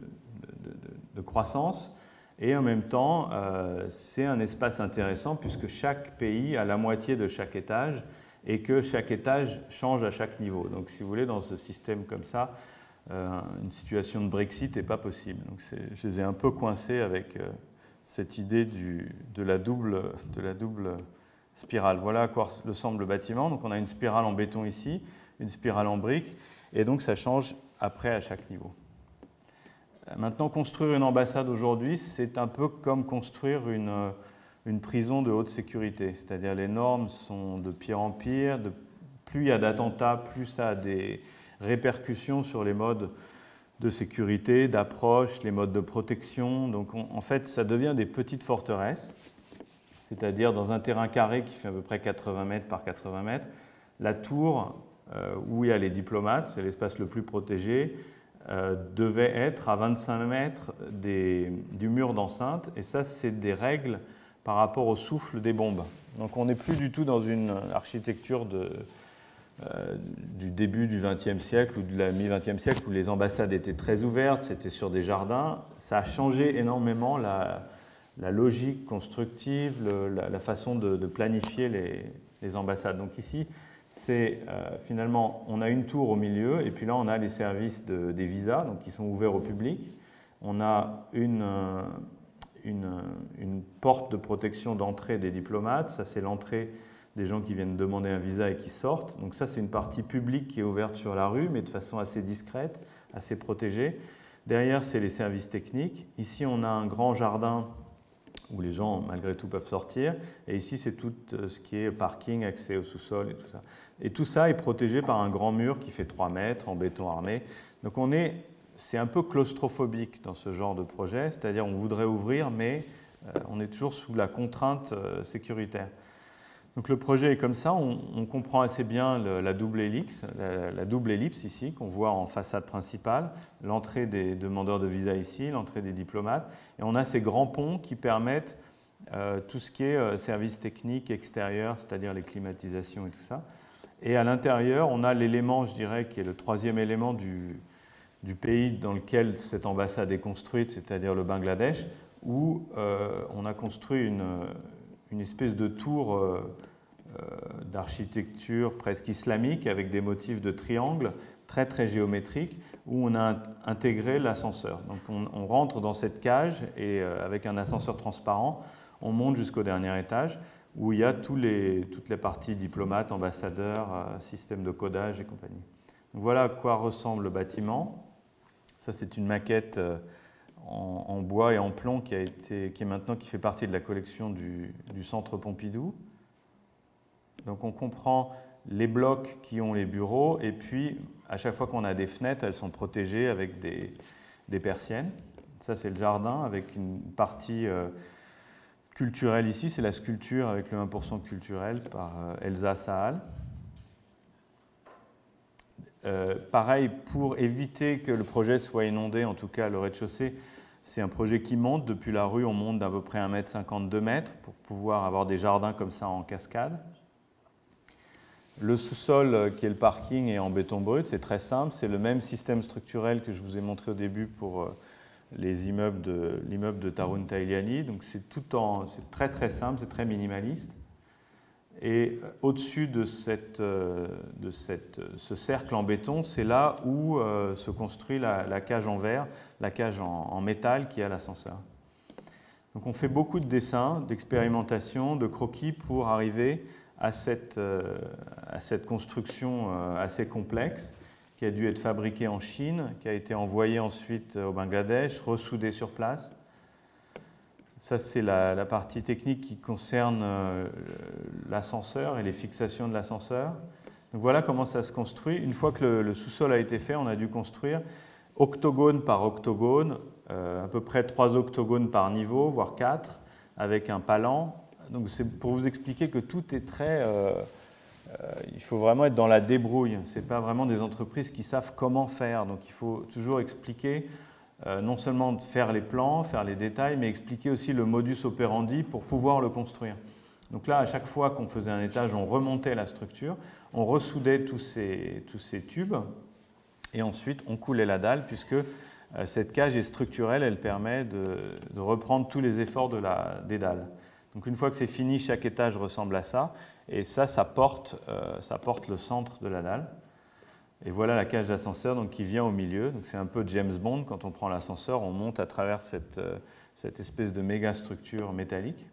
croissance. Et en même temps, euh, c'est un espace intéressant puisque chaque pays a la moitié de chaque étage et que chaque étage change à chaque niveau. Donc, si vous voulez, dans ce système comme ça, euh, une situation de Brexit n'est pas possible. Donc je les ai un peu coincés avec euh, cette idée de, la double, de la double spirale. Voilà à quoi ressemble le bâtiment. Donc on a une spirale en béton ici, une spirale en brique, et donc ça change après à chaque niveau. Euh, maintenant, construire une ambassade aujourd'hui, c'est un peu comme construire une, une prison de haute sécurité. C'est-à-dire les normes sont de pire en pire, plus il y a d'attentats, plus ça a des, répercussions sur les modes de sécurité, d'approche, les modes de protection. Donc en fait, ça devient des petites forteresses, c'est-à-dire dans un terrain carré qui fait à peu près 80 mètres par 80 mètres, la tour euh, où il y a les diplomates, c'est l'espace le plus protégé, euh, devait être à 25 mètres du mur d'enceinte. Et ça, c'est des règles par rapport au souffle des bombes. Donc on n'est plus du tout dans une architecture euh, du début du XXe siècle ou de la mi-XXe siècle où les ambassades étaient très ouvertes, c'était sur des jardins. Ça a changé énormément la, logique constructive, la, façon de, planifier les, ambassades. Donc ici, c'est euh, finalement, on a une tour au milieu et puis là, on a les services des visas donc, qui sont ouverts au public. On a une, euh, une, une porte de protection d'entrée des diplomates. Ça, c'est l'entrée des gens qui viennent demander un visa et qui sortent. Donc ça, c'est une partie publique qui est ouverte sur la rue, mais de façon assez discrète, assez protégée. Derrière, c'est les services techniques. Ici, on a un grand jardin où les gens, malgré tout, peuvent sortir. Et ici, c'est tout euh, ce qui est parking, accès au sous-sol et tout ça. Et tout ça est protégé par un grand mur qui fait 3 mètres en béton armé. Donc on est, c'est un peu claustrophobique dans ce genre de projet, c'est-à-dire on voudrait ouvrir, mais euh, on est toujours sous la contrainte euh, sécuritaire. Donc le projet est comme ça, on, comprend assez bien la double ellipse, la, double ellipse ici qu'on voit en façade principale, l'entrée des demandeurs de visa ici, l'entrée des diplomates, et on a ces grands ponts qui permettent euh, tout ce qui est euh, services techniques extérieurs, c'est-à-dire les climatisations et tout ça. Et à l'intérieur, on a l'élément, je dirais, qui est le troisième élément du, du pays dans lequel cette ambassade est construite, c'est-à-dire le Bangladesh, où euh, on a construit une, une espèce de tour euh, euh, d'architecture presque islamique avec des motifs de triangle très très géométriques où on a intégré l'ascenseur. Donc on, rentre dans cette cage et euh, avec un ascenseur transparent, on monte jusqu'au dernier étage où il y a tous les, toutes les parties diplomates, ambassadeurs, système de codage et compagnie. Donc voilà à quoi ressemble le bâtiment. Ça c'est une maquette en, bois et en plomb qui, a été, qui est maintenant qui fait partie de la collection du, Centre Pompidou. Donc on comprend les blocs qui ont les bureaux et puis à chaque fois qu'on a des fenêtres, elles sont protégées avec des, persiennes. Ça c'est le jardin avec une partie euh, culturelle ici, c'est la sculpture avec le 1% culturel par euh, Elsa Sahal. Euh, pareil, pour éviter que le projet soit inondé, en tout cas le rez-de-chaussée, c'est un projet qui monte. Depuis la rue, on monte d'à peu près 1,50 m, 2 mètres pour pouvoir avoir des jardins comme ça en cascade. Le sous-sol, euh, qui est le parking, est en béton brut. C'est très simple. C'est le même système structurel que je vous ai montré au début pour euh, l'immeuble de Tarun Tailiani. Donc c'est tout en, c'est très très simple, c'est très minimaliste. Et euh, au-dessus de, cette, euh, de cette, ce cercle en béton, c'est là où euh, se construit la, cage en verre, la cage en, métal qui a l'ascenseur. Donc on fait beaucoup de dessins, d'expérimentations, de croquis pour arriver à cette, à cette construction assez complexe qui a dû être fabriquée en Chine, qui a été envoyée ensuite au Bangladesh, ressoudée sur place ça, c'est la, partie technique qui concerne euh, l'ascenseur et les fixations de l'ascenseur. Donc voilà comment ça se construit. Une fois que le, sous-sol a été fait, on a dû construire octogone par octogone, euh, à peu près trois octogones par niveau, voire quatre, avec un palan. Donc c'est pour vous expliquer que tout est très... Euh, il faut vraiment être dans la débrouille. Ce n'est pas vraiment des entreprises qui savent comment faire. Donc il faut toujours expliquer non seulement faire les plans, faire les détails, mais expliquer aussi le modus operandi pour pouvoir le construire. Donc là, à chaque fois qu'on faisait un étage, on remontait la structure, on ressoudait tous ces, tubes, et ensuite on coulait la dalle, puisque euh, cette cage est structurelle, elle permet de, reprendre tous les efforts de la, des dalles. Donc une fois que c'est fini, chaque étage ressemble à ça, et ça, ça porte, euh, ça porte le centre de la dalle. Et voilà la cage d'ascenseur qui vient au milieu. C'est un peu James Bond. Quand on prend l'ascenseur, on monte à travers cette, euh, cette, espèce de méga structure métallique.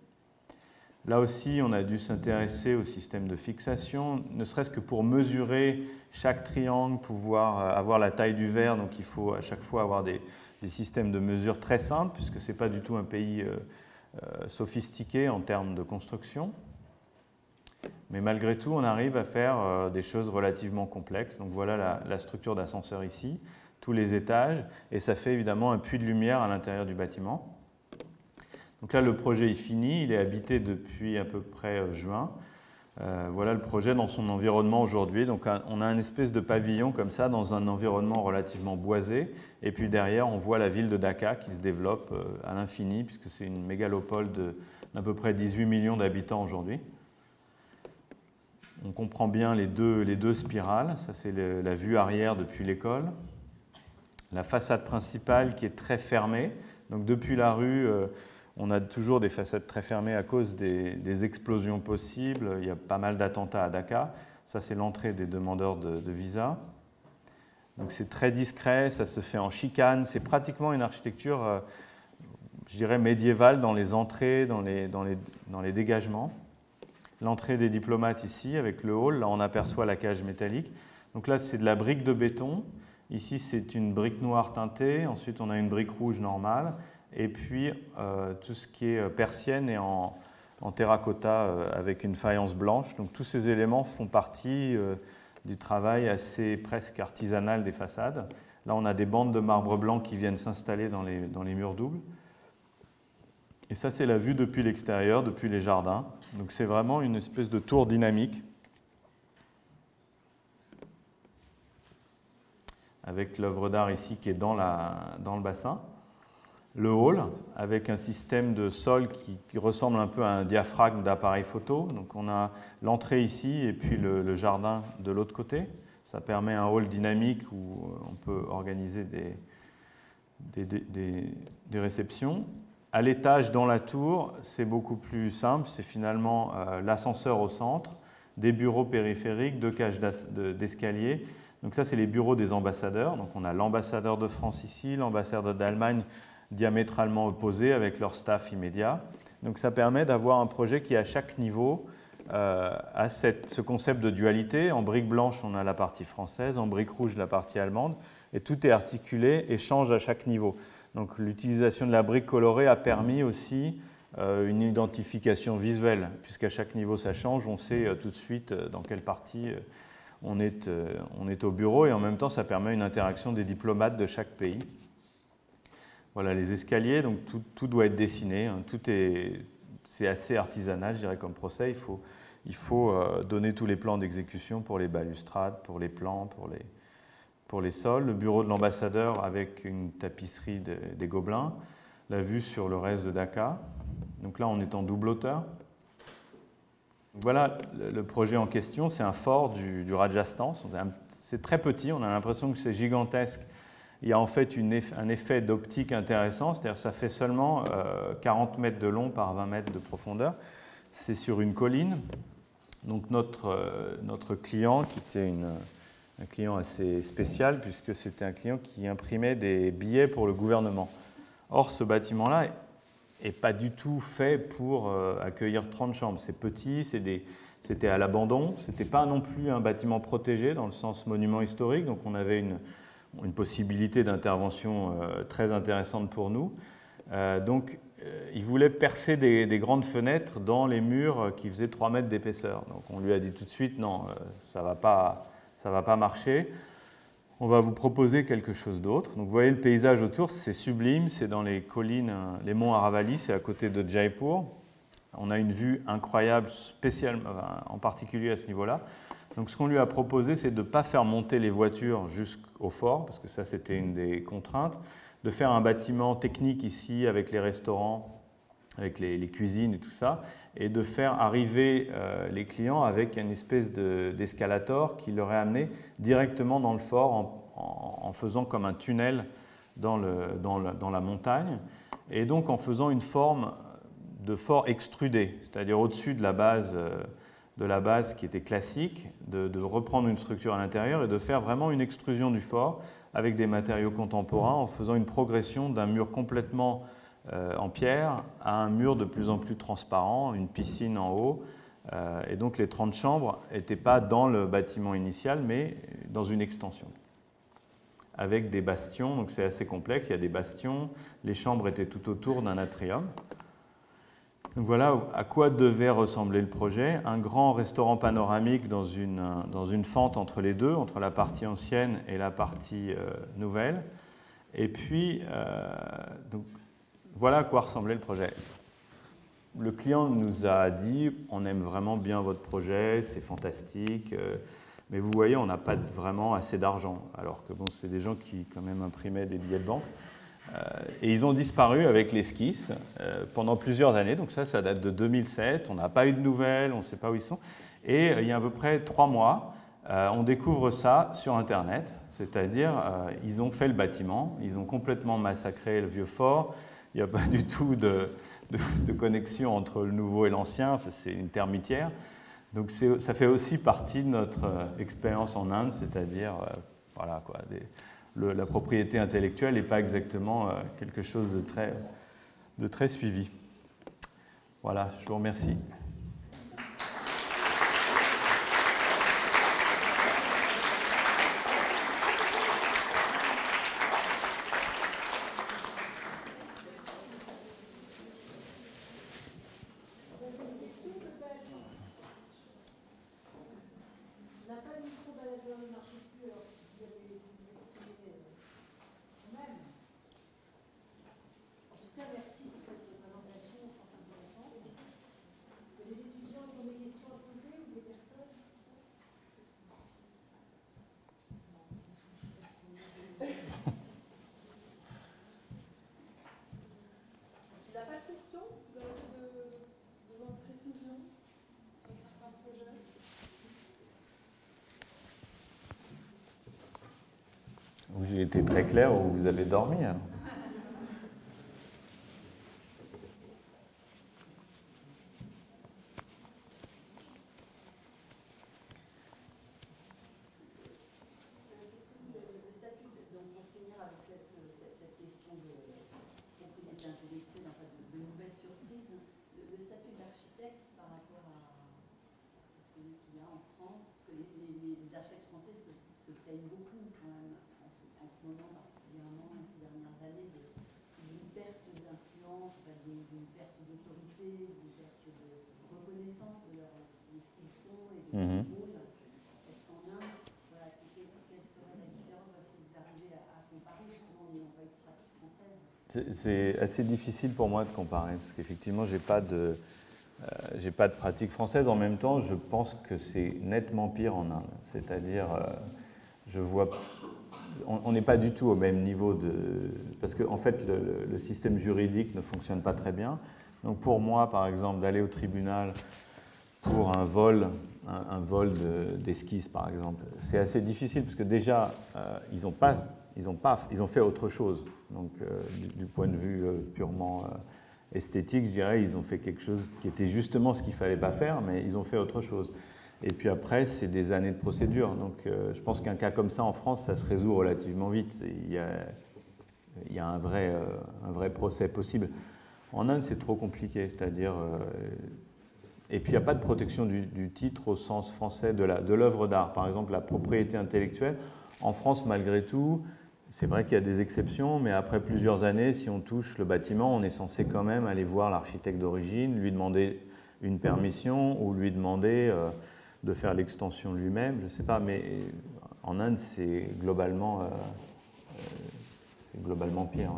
Là aussi, on a dû s'intéresser au système de fixation, ne serait-ce que pour mesurer chaque triangle, pouvoir euh, avoir la taille du verre. Donc il faut à chaque fois avoir des, des systèmes de mesure très simples, puisque ce n'est pas du tout un pays euh, sophistiqué en termes de construction. Mais malgré tout, on arrive à faire euh, des choses relativement complexes. Donc voilà la, structure d'ascenseur ici, tous les étages, et ça fait évidemment un puits de lumière à l'intérieur du bâtiment. Donc là, le projet est fini, il est habité depuis à peu près euh, juin. Euh, voilà le projet dans son environnement aujourd'hui. Donc on a une espèce de pavillon comme ça dans un environnement relativement boisé. Et puis derrière, on voit la ville de Dhaka qui se développe à l'infini puisque c'est une mégalopole de, On a à peu près 18 millions d'habitants aujourd'hui. On comprend bien les deux, les deux spirales. Ça, c'est la vue arrière depuis l'école. La façade principale qui est très fermée. Donc depuis la rue, euh, on a toujours des façades très fermées à cause des, explosions possibles. Il y a pas mal d'attentats à Dakar. Ça, c'est l'entrée des demandeurs de, visa. Donc c'est très discret, ça se fait en chicane. C'est pratiquement une architecture, euh, je dirais, médiévale dans les entrées, dans les, dans les, dans les dégagements l'entrée des diplomates ici avec le hall. Là, on aperçoit la cage métallique. Donc là, c'est de la brique de béton. Ici, c'est une brique noire teintée. Ensuite, on a une brique rouge normale. Et puis, euh, tout ce qui est euh, persienne et en, terracotta euh, avec une faïence blanche. Donc, tous ces éléments font partie du travail assez presque artisanal des façades. Là, on a des bandes de marbre blanc qui viennent s'installer dans les, dans les murs doubles. Et ça, c'est la vue depuis l'extérieur, depuis les jardins. Donc c'est vraiment une espèce de tour dynamique avec l'œuvre d'art ici qui est dans, la, dans, le bassin. Le hall avec un système de sol qui, ressemble un peu à un diaphragme d'appareil photo. Donc on a l'entrée ici et puis le, jardin de l'autre côté. Ça permet un hall dynamique où on peut organiser des, des, des réceptions. À l'étage, dans la tour, c'est beaucoup plus simple. C'est finalement euh, l'ascenseur au centre, des bureaux périphériques, deux cages d'escalier. Donc ça, c'est les bureaux des ambassadeurs. Donc on a l'ambassadeur de France ici, l'ambassadeur d'Allemagne diamétralement opposés avec leur staff immédiat. Donc ça permet d'avoir un projet qui, à chaque niveau, euh, a ce concept de dualité. En brique blanche, on a la partie française, en brique rouge, la partie allemande, et tout est articulé et change à chaque niveau. Donc l'utilisation de la brique colorée a permis aussi euh, une identification visuelle, puisqu'à chaque niveau ça change, on sait euh, tout de suite euh, dans quelle partie on est, on est au bureau, et en même temps ça permet une interaction des diplomates de chaque pays. Voilà les escaliers, donc tout, doit être dessiné, hein. tout est, c'est assez artisanal, je dirais, comme procès. Il faut, il faut donner tous les plans d'exécution pour les balustrades, pour les plans, pour les, pour les sols, le bureau de l'ambassadeur avec une tapisserie des Gobelins, la vue sur le reste de Dakar. Donc là, on est en double hauteur. Voilà le projet en question, c'est un fort du, du Rajasthan. C'est très petit, on a l'impression que c'est gigantesque. Il y a en fait un effet d'optique intéressant, c'est-à-dire ça fait seulement 40 euh, mètres de long par 20 mètres de profondeur. C'est sur une colline. Donc notre, euh, notre client, qui était une, un client assez spécial puisque c'était un client qui imprimait des billets pour le gouvernement. Or, ce bâtiment-là n'est pas du tout fait pour euh, accueillir 30 chambres. C'est petit, c'était à l'abandon, ce n'était pas non plus un bâtiment protégé dans le sens monument historique, donc on avait une, une possibilité d'intervention euh, très intéressante pour nous. Euh, donc, il voulait percer des, des, grandes fenêtres dans les murs qui faisaient 3 mètres d'épaisseur. Donc on lui a dit tout de suite, non, ça ne va pas ça ne va pas marcher. On va vous proposer quelque chose d'autre. Donc vous voyez le paysage autour, c'est sublime, c'est dans les collines, les monts Aravali, c'est à côté de Jaipur. On a une vue incroyable, spéciale, en particulier à ce niveau-là. Donc ce qu'on lui a proposé, c'est de ne pas faire monter les voitures jusqu'au fort, parce que ça c'était une des contraintes, de faire un bâtiment technique ici avec les restaurants, avec les, cuisines et tout ça, et de faire arriver euh, les clients avec une espèce d'escalator qui leur est amené directement dans le fort en, faisant comme un tunnel dans, la montagne, et donc en faisant une forme de fort extrudé, c'est-à-dire au-dessus de la base. Euh, de la base qui était classique, de reprendre une structure à l'intérieur et de faire vraiment une extrusion du fort avec des matériaux contemporains en faisant une progression d'un mur complètement euh, en pierre à un mur de plus en plus transparent, une piscine en haut. Euh, et donc les 30 chambres n'étaient pas dans le bâtiment initial, mais dans une extension. Avec des bastions, donc c'est assez complexe, il y a des bastions, les chambres étaient tout autour d'un atrium. Donc voilà à quoi devait ressembler le projet. Un grand restaurant panoramique dans une, dans une fente entre les deux, entre la partie ancienne et la partie euh, nouvelle. Et puis, donc, voilà à quoi ressemblait le projet. Le client nous a dit on aime vraiment bien votre projet, c'est fantastique, euh, mais vous voyez, on n'a pas vraiment assez d'argent. Alors que bon, c'est des gens qui quand même imprimaient des billets de banque. et ils ont disparu avec l'esquisse pendant plusieurs années. Donc ça, ça date de 2007. On n'a pas eu de nouvelles, on ne sait pas où ils sont. Et il y a à peu près trois mois, on découvre ça sur Internet. C'est-à-dire, ils ont fait le bâtiment, ils ont complètement massacré le vieux fort. Il n'y a pas [LAUGHS] du tout de, connexion entre le nouveau et l'ancien, c'est une termitière. Donc ça fait aussi partie de notre euh, expérience en Inde, c'est-à-dire euh, voilà, quoi, la propriété intellectuelle n'est pas exactement euh, quelque chose de très suivi. Voilà, je vous remercie. J'ai été très clair ou vous avez dormi C'est assez difficile pour moi de comparer, parce qu'effectivement, je n'ai pas, de, euh, pas de pratique française. En même temps, je pense que c'est nettement pire en Inde. C'est-à-dire, euh, je vois. On n'est pas du tout au même niveau de. Parce qu'en en fait, le, système juridique ne fonctionne pas très bien. Donc, pour moi, par exemple, d'aller au tribunal pour un vol, un, vol d'esquisse, par exemple, c'est assez difficile, parce que déjà, euh, ils n'ont pas ils ont, pas, ils ont fait autre chose. Donc, euh, du, point de vue euh, purement euh, esthétique, je dirais, ils ont fait quelque chose qui était justement ce qu'il ne fallait pas faire, mais ils ont fait autre chose. Et puis après, c'est des années de procédure. Donc, je pense qu'un cas comme ça en France, ça se résout relativement vite. Il y a, un, vrai, procès possible. En Inde, c'est trop compliqué, c'est-à-dire. et puis, il n'y a pas de protection du, titre au sens français de l'œuvre d'art. Par exemple, la propriété intellectuelle. En France, malgré tout, c'est vrai qu'il y a des exceptions, mais après plusieurs années, si on touche le bâtiment, on est censé quand même aller voir l'architecte d'origine, lui demander une permission ou lui demander euh, de faire l'extension lui-même, je ne sais pas, mais en Inde, c'est globalement, euh, euh, globalement pire.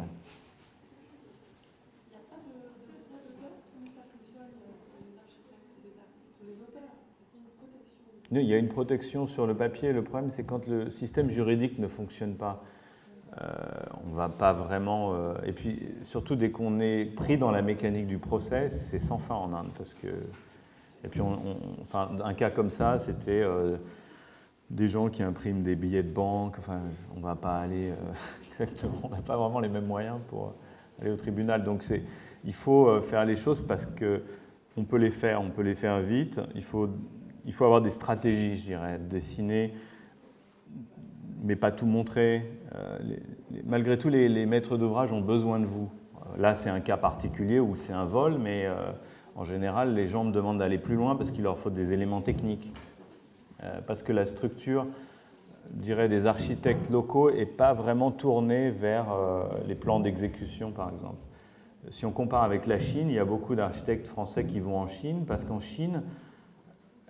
Il y a une protection sur le papier. Le problème, c'est quand le système juridique ne fonctionne pas. Euh, on va pas vraiment. Euh, et puis surtout dès qu'on est pris dans la mécanique du procès, c'est sans fin en Inde parce que. Et puis enfin, un cas comme ça, c'était euh, des gens qui impriment des billets de banque. Enfin, on va pas aller [LAUGHS] exactement. On n'a pas vraiment les mêmes moyens pour aller au tribunal. Donc il faut faire les choses parce que on peut les faire, on peut les faire vite. Il faut, il faut avoir des stratégies, je dirais, dessiner mais pas tout montrer. Euh, malgré tout, les, maîtres d'ouvrage ont besoin de vous. Euh, là, c'est un cas particulier où c'est un vol, mais euh, en général, les gens me demandent d'aller plus loin parce qu'il leur faut des éléments techniques. parce que la structure, je dirais, des architectes locaux n'est pas vraiment tournée vers les plans d'exécution, par exemple. Si on compare avec la Chine, il y a beaucoup d'architectes français qui vont en Chine parce qu'en Chine,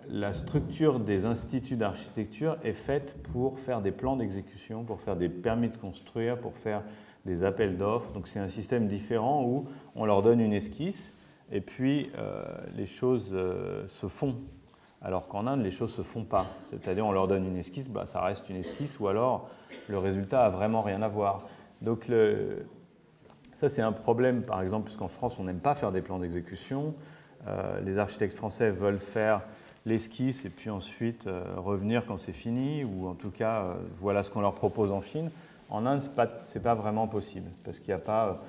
la structure des instituts d'architecture est faite pour faire des plans d'exécution, pour faire des permis de construire, pour faire des appels d'offres. Donc c'est un système différent où on leur donne une esquisse et puis euh, les choses euh, se font. Alors qu'en Inde, les choses ne se font pas. C'est-à-dire on leur donne une esquisse, bah, ça reste une esquisse, ou alors le résultat a vraiment rien à voir. Donc Ça, c'est un problème, par exemple, puisqu'en France, on n'aime pas faire des plans d'exécution. Euh, les architectes français veulent faire l'esquisse et puis ensuite euh, revenir quand c'est fini, ou en tout cas, euh, voilà ce qu'on leur propose en Chine. En Inde, ce n'est pas, pas, vraiment possible, parce qu'il n'y a, pas,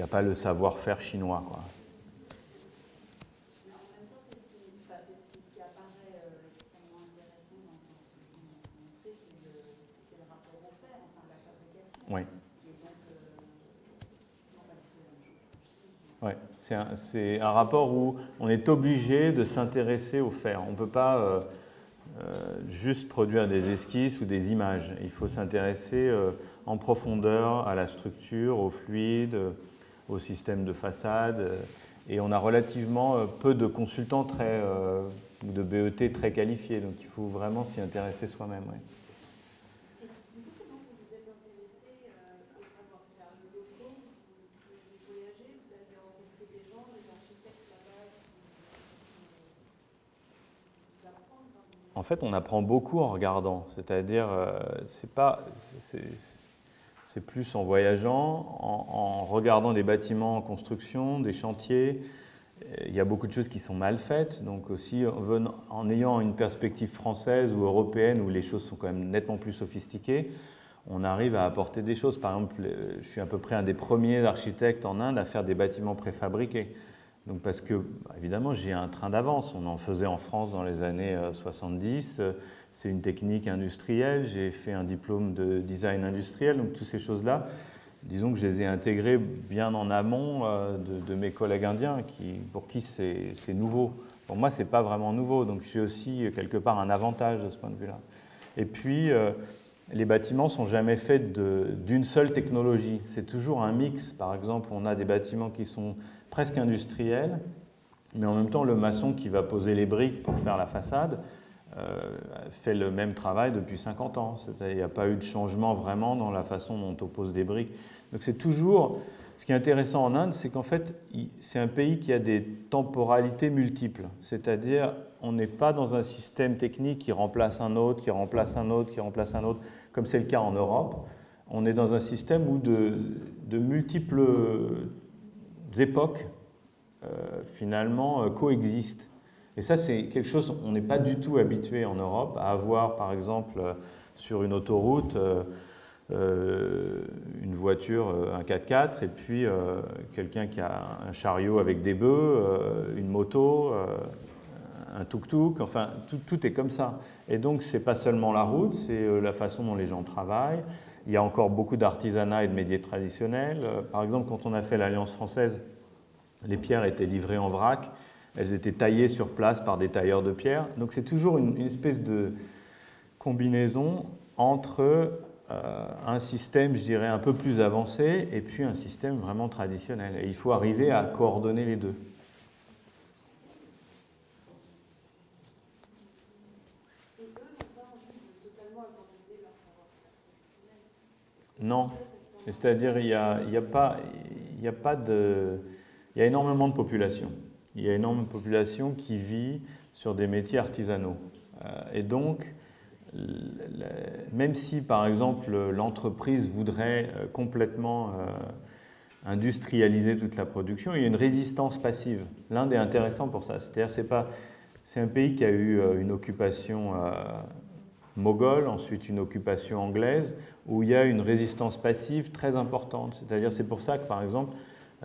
a pas le savoir-faire chinois. Quoi. Oui. Ouais, c'est un, rapport où on est obligé de s'intéresser au fer. On ne peut pas euh, euh, juste produire des esquisses ou des images. Il faut s'intéresser euh, en profondeur à la structure, au fluide, au système de façade. Et on a relativement peu de consultants très, ou de BET très qualifiés. Donc il faut vraiment s'y intéresser soi-même. En fait, on apprend beaucoup en regardant. C'est-à-dire, euh, c'est plus en voyageant, en, regardant des bâtiments en construction, des chantiers. Il y a beaucoup de choses qui sont mal faites. Donc aussi, en ayant une perspective française ou européenne où les choses sont quand même nettement plus sophistiquées, on arrive à apporter des choses. Par exemple, je suis à peu près un des premiers architectes en Inde à faire des bâtiments préfabriqués. Donc parce que, évidemment, j'ai un train d'avance. On en faisait en France dans les années 70. Euh, c'est une technique industrielle. J'ai fait un diplôme de design industriel. Donc toutes ces choses-là, disons que je les ai intégrées bien en amont euh, de, mes collègues indiens, qui, pour qui c'est nouveau. Pour moi, ce n'est pas vraiment nouveau. Donc j'ai aussi quelque part un avantage de ce point de vue-là. Et puis, euh, les bâtiments sont jamais faits d'une seule technologie. C'est toujours un mix. Par exemple, on a des bâtiments qui sont presque industriels, mais en même temps, le maçon qui va poser les briques pour faire la façade euh, fait le même travail depuis 50 ans. Il n'y a pas eu de changement vraiment dans la façon dont on pose des briques. Donc c'est toujours... Ce qui est intéressant en Inde, c'est qu'en fait, c'est un pays qui a des temporalités multiples. C'est-à-dire, on n'est pas dans un système technique qui remplace un autre, qui remplace un autre, qui remplace un autre, comme c'est le cas en Europe. On est dans un système où de multiples époques, euh, finalement, euh, coexistent. Et ça, c'est quelque chose, on n'est pas du tout habitué en Europe à avoir, par exemple, euh, sur une autoroute, une voiture, un 4x4, et puis quelqu'un qui a un chariot avec des bœufs, une moto, un tuk-tuk, enfin, tout, tout, est comme ça. Et donc, c'est pas seulement la route, c'est la façon dont les gens travaillent. Il y a encore beaucoup d'artisanat et de métiers traditionnels. Par exemple, quand on a fait l'Alliance française, les pierres étaient livrées en vrac, elles étaient taillées sur place par des tailleurs de pierre. Donc c'est toujours une, espèce de combinaison entre euh, un système, je dirais, un peu plus avancé et puis un système vraiment traditionnel. Et il faut arriver à coordonner les deux. Non, c'est-à-dire il n'y a, a, pas, a pas de il y a énormément de population. Il y a énormément de population qui vit sur des métiers artisanaux. Euh, et donc, même si par exemple l'entreprise voudrait euh, complètement euh, industrialiser toute la production, il y a une résistance passive. L'Inde est intéressant pour ça. C'est-à-dire c'est pas c'est un pays qui a eu une occupation moghole, ensuite une occupation anglaise, où il y a une résistance passive très importante. C'est-à-dire c'est pour ça que par exemple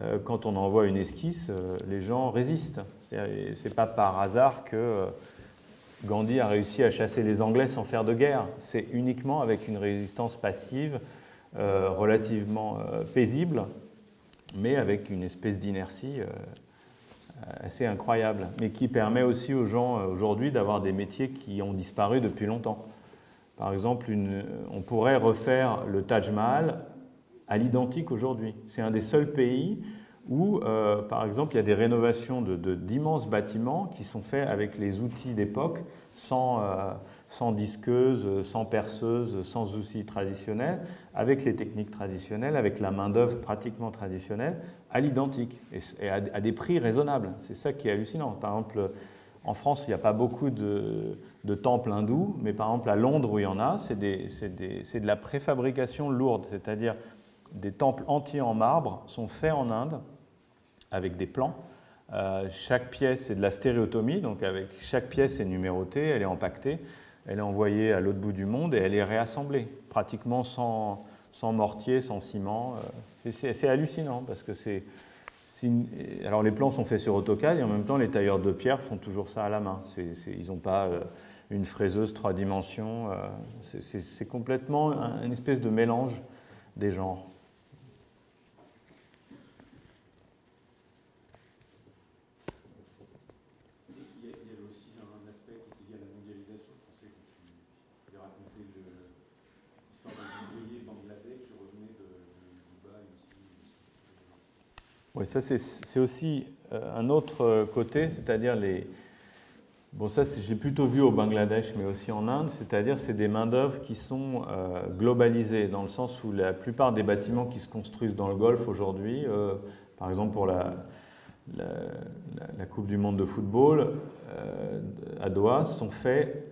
euh, quand on envoie une esquisse, euh, les gens résistent. Ce n'est pas par hasard que euh, Gandhi a réussi à chasser les Anglais sans faire de guerre. C'est uniquement avec une résistance passive relativement paisible, mais avec une espèce d'inertie assez incroyable, mais qui permet aussi aux gens aujourd'hui d'avoir des métiers qui ont disparu depuis longtemps. Par exemple, on pourrait refaire le Taj Mahal à l'identique aujourd'hui. C'est un des seuls pays où, euh, par exemple, il y a des rénovations d'immenses de, bâtiments qui sont faits avec les outils d'époque, sans, euh, sans disqueuse, sans perceuse, sans outils traditionnels, avec les techniques traditionnelles, avec la main-d'œuvre pratiquement traditionnelle, à l'identique, et, à, des prix raisonnables. C'est ça qui est hallucinant. Par exemple, en France, il n'y a pas beaucoup de, temples hindous, mais par exemple à Londres où il y en a, c'est de la préfabrication lourde, c'est-à-dire des temples entiers en marbre sont faits en Inde avec des plans. chaque pièce est de la stéréotomie, donc chaque pièce est numérotée, elle est empaquetée, elle est envoyée à l'autre bout du monde et elle est réassemblée, pratiquement sans, sans mortier, sans ciment. C'est hallucinant parce que c'est alors les plans sont faits sur AutoCAD et en même temps les tailleurs de pierre font toujours ça à la main. ils n'ont pas euh, une fraiseuse trois dimensions. Euh, c'est complètement une espèce de mélange des genres. Oui, ça c'est aussi euh, un autre euh, côté, c'est-à-dire les... Bon, ça j'ai plutôt vu au Bangladesh, mais aussi en Inde, c'est-à-dire c'est des main-d'œuvre qui sont euh, globalisées, dans le sens où la plupart des bâtiments qui se construisent dans le Golfe aujourd'hui, par exemple pour la, Coupe du Monde de football à Doha, sont faits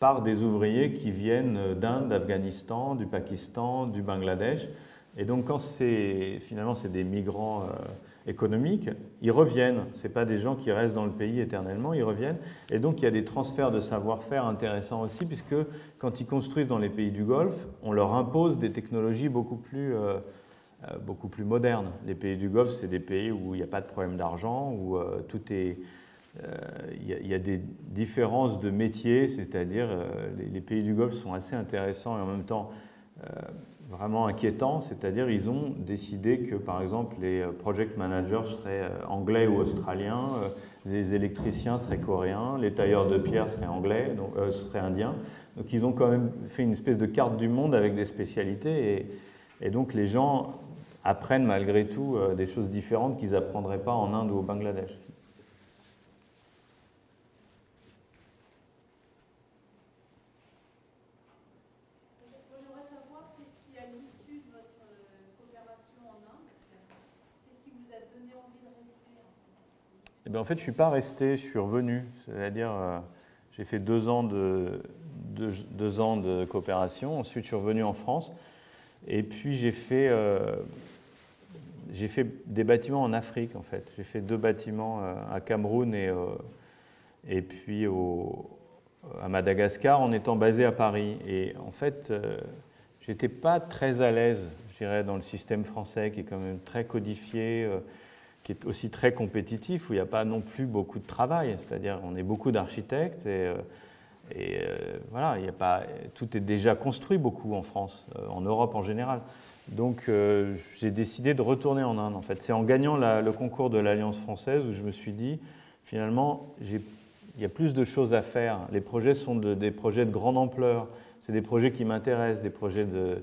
par des ouvriers qui viennent d'Inde, d'Afghanistan, du Pakistan, du Bangladesh. Et donc quand c'est finalement c'est des migrants euh, économiques, ils reviennent. Ce pas des gens qui restent dans le pays éternellement, ils reviennent. Et donc il y a des transferts de savoir-faire intéressants aussi, puisque quand ils construisent dans les pays du Golfe, on leur impose des technologies beaucoup plus, euh, euh, beaucoup plus modernes. Les pays du Golfe, c'est des pays où il n'y a pas de problème d'argent, où tout est... Il y, a des différences de métiers, c'est-à-dire les, les, pays du Golfe sont assez intéressants et en même temps vraiment inquiétant, c'est-à-dire ils ont décidé que par exemple les euh, project managers seraient euh, anglais ou australiens, euh, les électriciens seraient coréens, les tailleurs de pierre seraient anglais, donc, seraient indiens. Donc ils ont quand même fait une espèce de carte du monde avec des spécialités et, et donc les gens apprennent malgré tout des choses différentes qu'ils n'apprendraient pas en Inde ou au Bangladesh. Eh ben, en fait, je ne suis pas resté, je suis revenu. C'est-à-dire, euh, j'ai fait deux ans de, coopération. Ensuite, je suis revenu en France. Et puis, j'ai fait, euh, j'ai fait des bâtiments en Afrique, en fait. J'ai fait deux bâtiments euh, à Cameroun et, et puis à Madagascar en étant basé à Paris. Et en fait, j'étais pas très à l'aise, je dirais, dans le système français qui est quand même très codifié qui est aussi très compétitif, où il n'y a pas non plus beaucoup de travail. C'est-à-dire, on est beaucoup d'architectes et, euh, euh, voilà, il y a pas, tout est déjà construit beaucoup en France, euh, en Europe en général. Donc, j'ai décidé de retourner en Inde. En fait, c'est en gagnant le concours de l'Alliance française où je me suis dit, finalement, il y a plus de choses à faire. Les projets sont des projets de grande ampleur. C'est des projets qui m'intéressent, des projets de,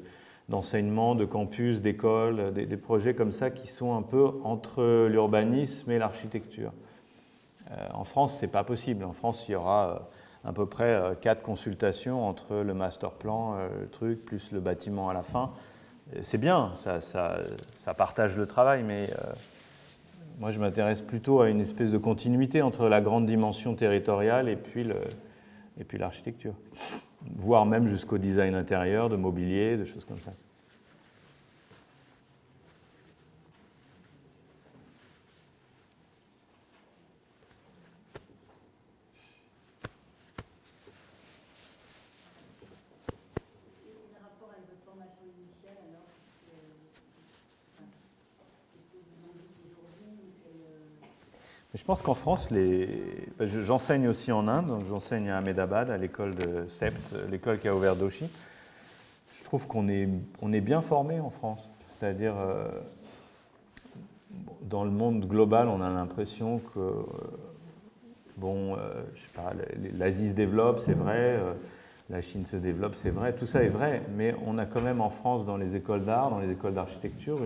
d'enseignement, de campus, d'écoles, des, projets comme ça qui sont un peu entre l'urbanisme et l'architecture. Euh, en France, ce n'est pas possible. En France, il y aura euh, à peu près euh, quatre consultations entre le master plan, le truc, plus le bâtiment à la fin. C'est bien, ça, partage le travail, mais moi je m'intéresse plutôt à une espèce de continuité entre la grande dimension territoriale et puis l'architecture voire même jusqu'au design intérieur, de mobilier, de choses comme ça. Je pense qu'en France, les... j'enseigne aussi en Inde, j'enseigne à Ahmedabad, à l'école de Sept, l'école qui a ouvert Doshi. Je trouve qu'on est, bien formé en France. C'est-à-dire, euh, dans le monde global, on a l'impression que, euh, bon, euh, sais pas, l'Asie se développe, c'est vrai, la Chine se développe, c'est vrai, tout ça est vrai, mais on a quand même en France, dans les écoles d'art, dans les écoles d'architecture,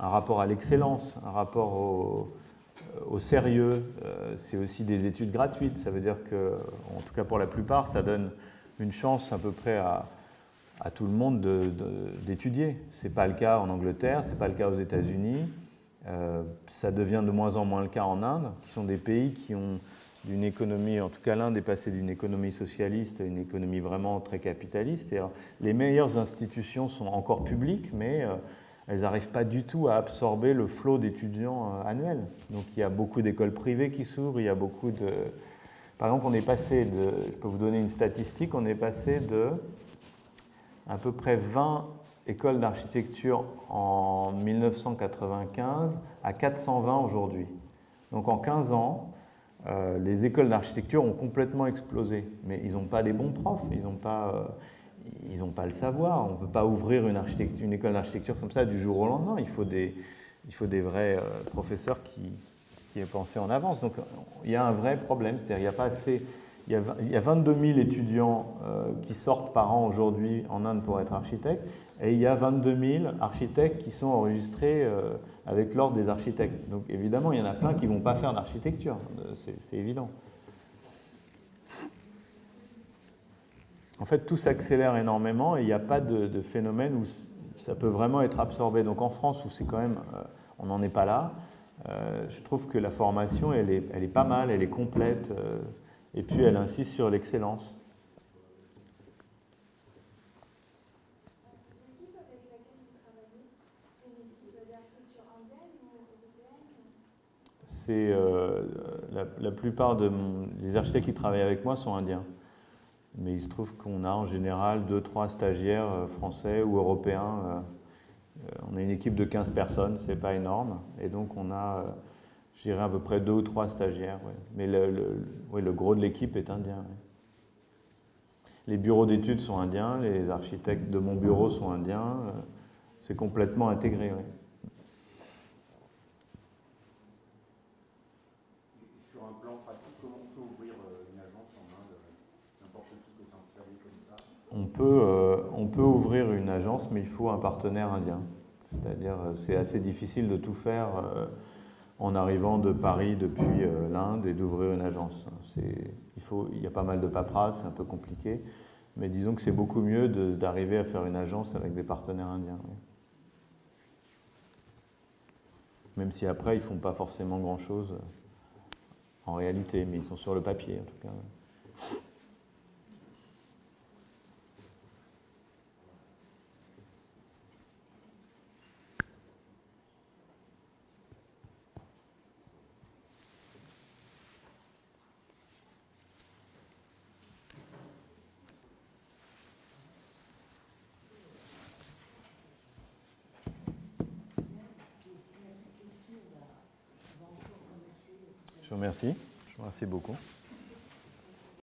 un rapport à l'excellence, un rapport au au sérieux. Euh, c'est aussi des études gratuites. Ça veut dire que, en tout cas pour la plupart, ça donne une chance à peu près à, tout le monde d'étudier. Ce n'est pas le cas en Angleterre, ce n'est pas le cas aux États-Unis. Euh, ça devient de moins en moins le cas en Inde, qui sont des pays qui ont d'une économie, en tout cas l'Inde est passé d'une économie socialiste à une économie vraiment très capitaliste. Les meilleures institutions sont encore publiques, mais euh, elles n'arrivent pas du tout à absorber le flot d'étudiants euh, annuels. Donc il y a beaucoup d'écoles privées qui s'ouvrent, il y a beaucoup de... Par exemple, on est passé de, je peux vous donner une statistique, on est passé de à peu près 20 écoles d'architecture en 1995 à 420 aujourd'hui. Donc en 15 ans, euh, les écoles d'architecture ont complètement explosé. Mais ils n'ont pas des bons profs, ils n'ont pas, euh, pas le savoir. On ne peut pas ouvrir une, école d'architecture comme ça du jour au lendemain. Il faut des, vrais euh, professeurs qui, qui aient pensé en avance. Donc il y a un vrai problème. C'est-à-dire il n'y a pas assez il y, a, 22 000 étudiants euh, qui sortent par an aujourd'hui en Inde pour être architectes, et il y a 22 000 architectes qui sont enregistrés euh, avec l'ordre des architectes. Donc évidemment, il y en a plein qui ne vont pas faire d'architecture, c'est évident. En fait, tout s'accélère énormément et il n'y a pas de, phénomène où ça peut vraiment être absorbé. Donc en France, où c'est quand même, on n'en est pas là, je trouve que la formation, elle est, elle est, pas mal, elle est complète. Et puis elle insiste sur l'excellence. C'est euh, la, plupart des architectes qui travaillent avec moi sont indiens. Mais il se trouve qu'on a en général deux, trois stagiaires euh, français ou européens. Euh, on a une équipe de 15 personnes, c'est pas énorme. Et donc on a je dirais à peu près deux ou trois stagiaires. Mais le, gros de l'équipe est indien. Les bureaux d'études sont indiens, les architectes de mon bureau sont indiens. Euh, c'est complètement intégré. Sur un plan pratique, comment on peut ouvrir euh, une agence en Inde N'importe qui peut s'installer comme ça on peut, euh, on peut ouvrir une agence, mais il faut un partenaire indien. C'est-à-dire, c'est assez difficile de tout faire en arrivant de Paris depuis euh, l'Inde et d'ouvrir une agence. Il, y a pas mal de paperasse, c'est un peu compliqué, mais disons que c'est beaucoup mieux d'arriver à faire une agence avec des partenaires indiens. Même si après, ils ne font pas forcément grand-chose euh, en réalité, mais ils sont sur le papier en tout cas. Merci. Je vous remercie beaucoup.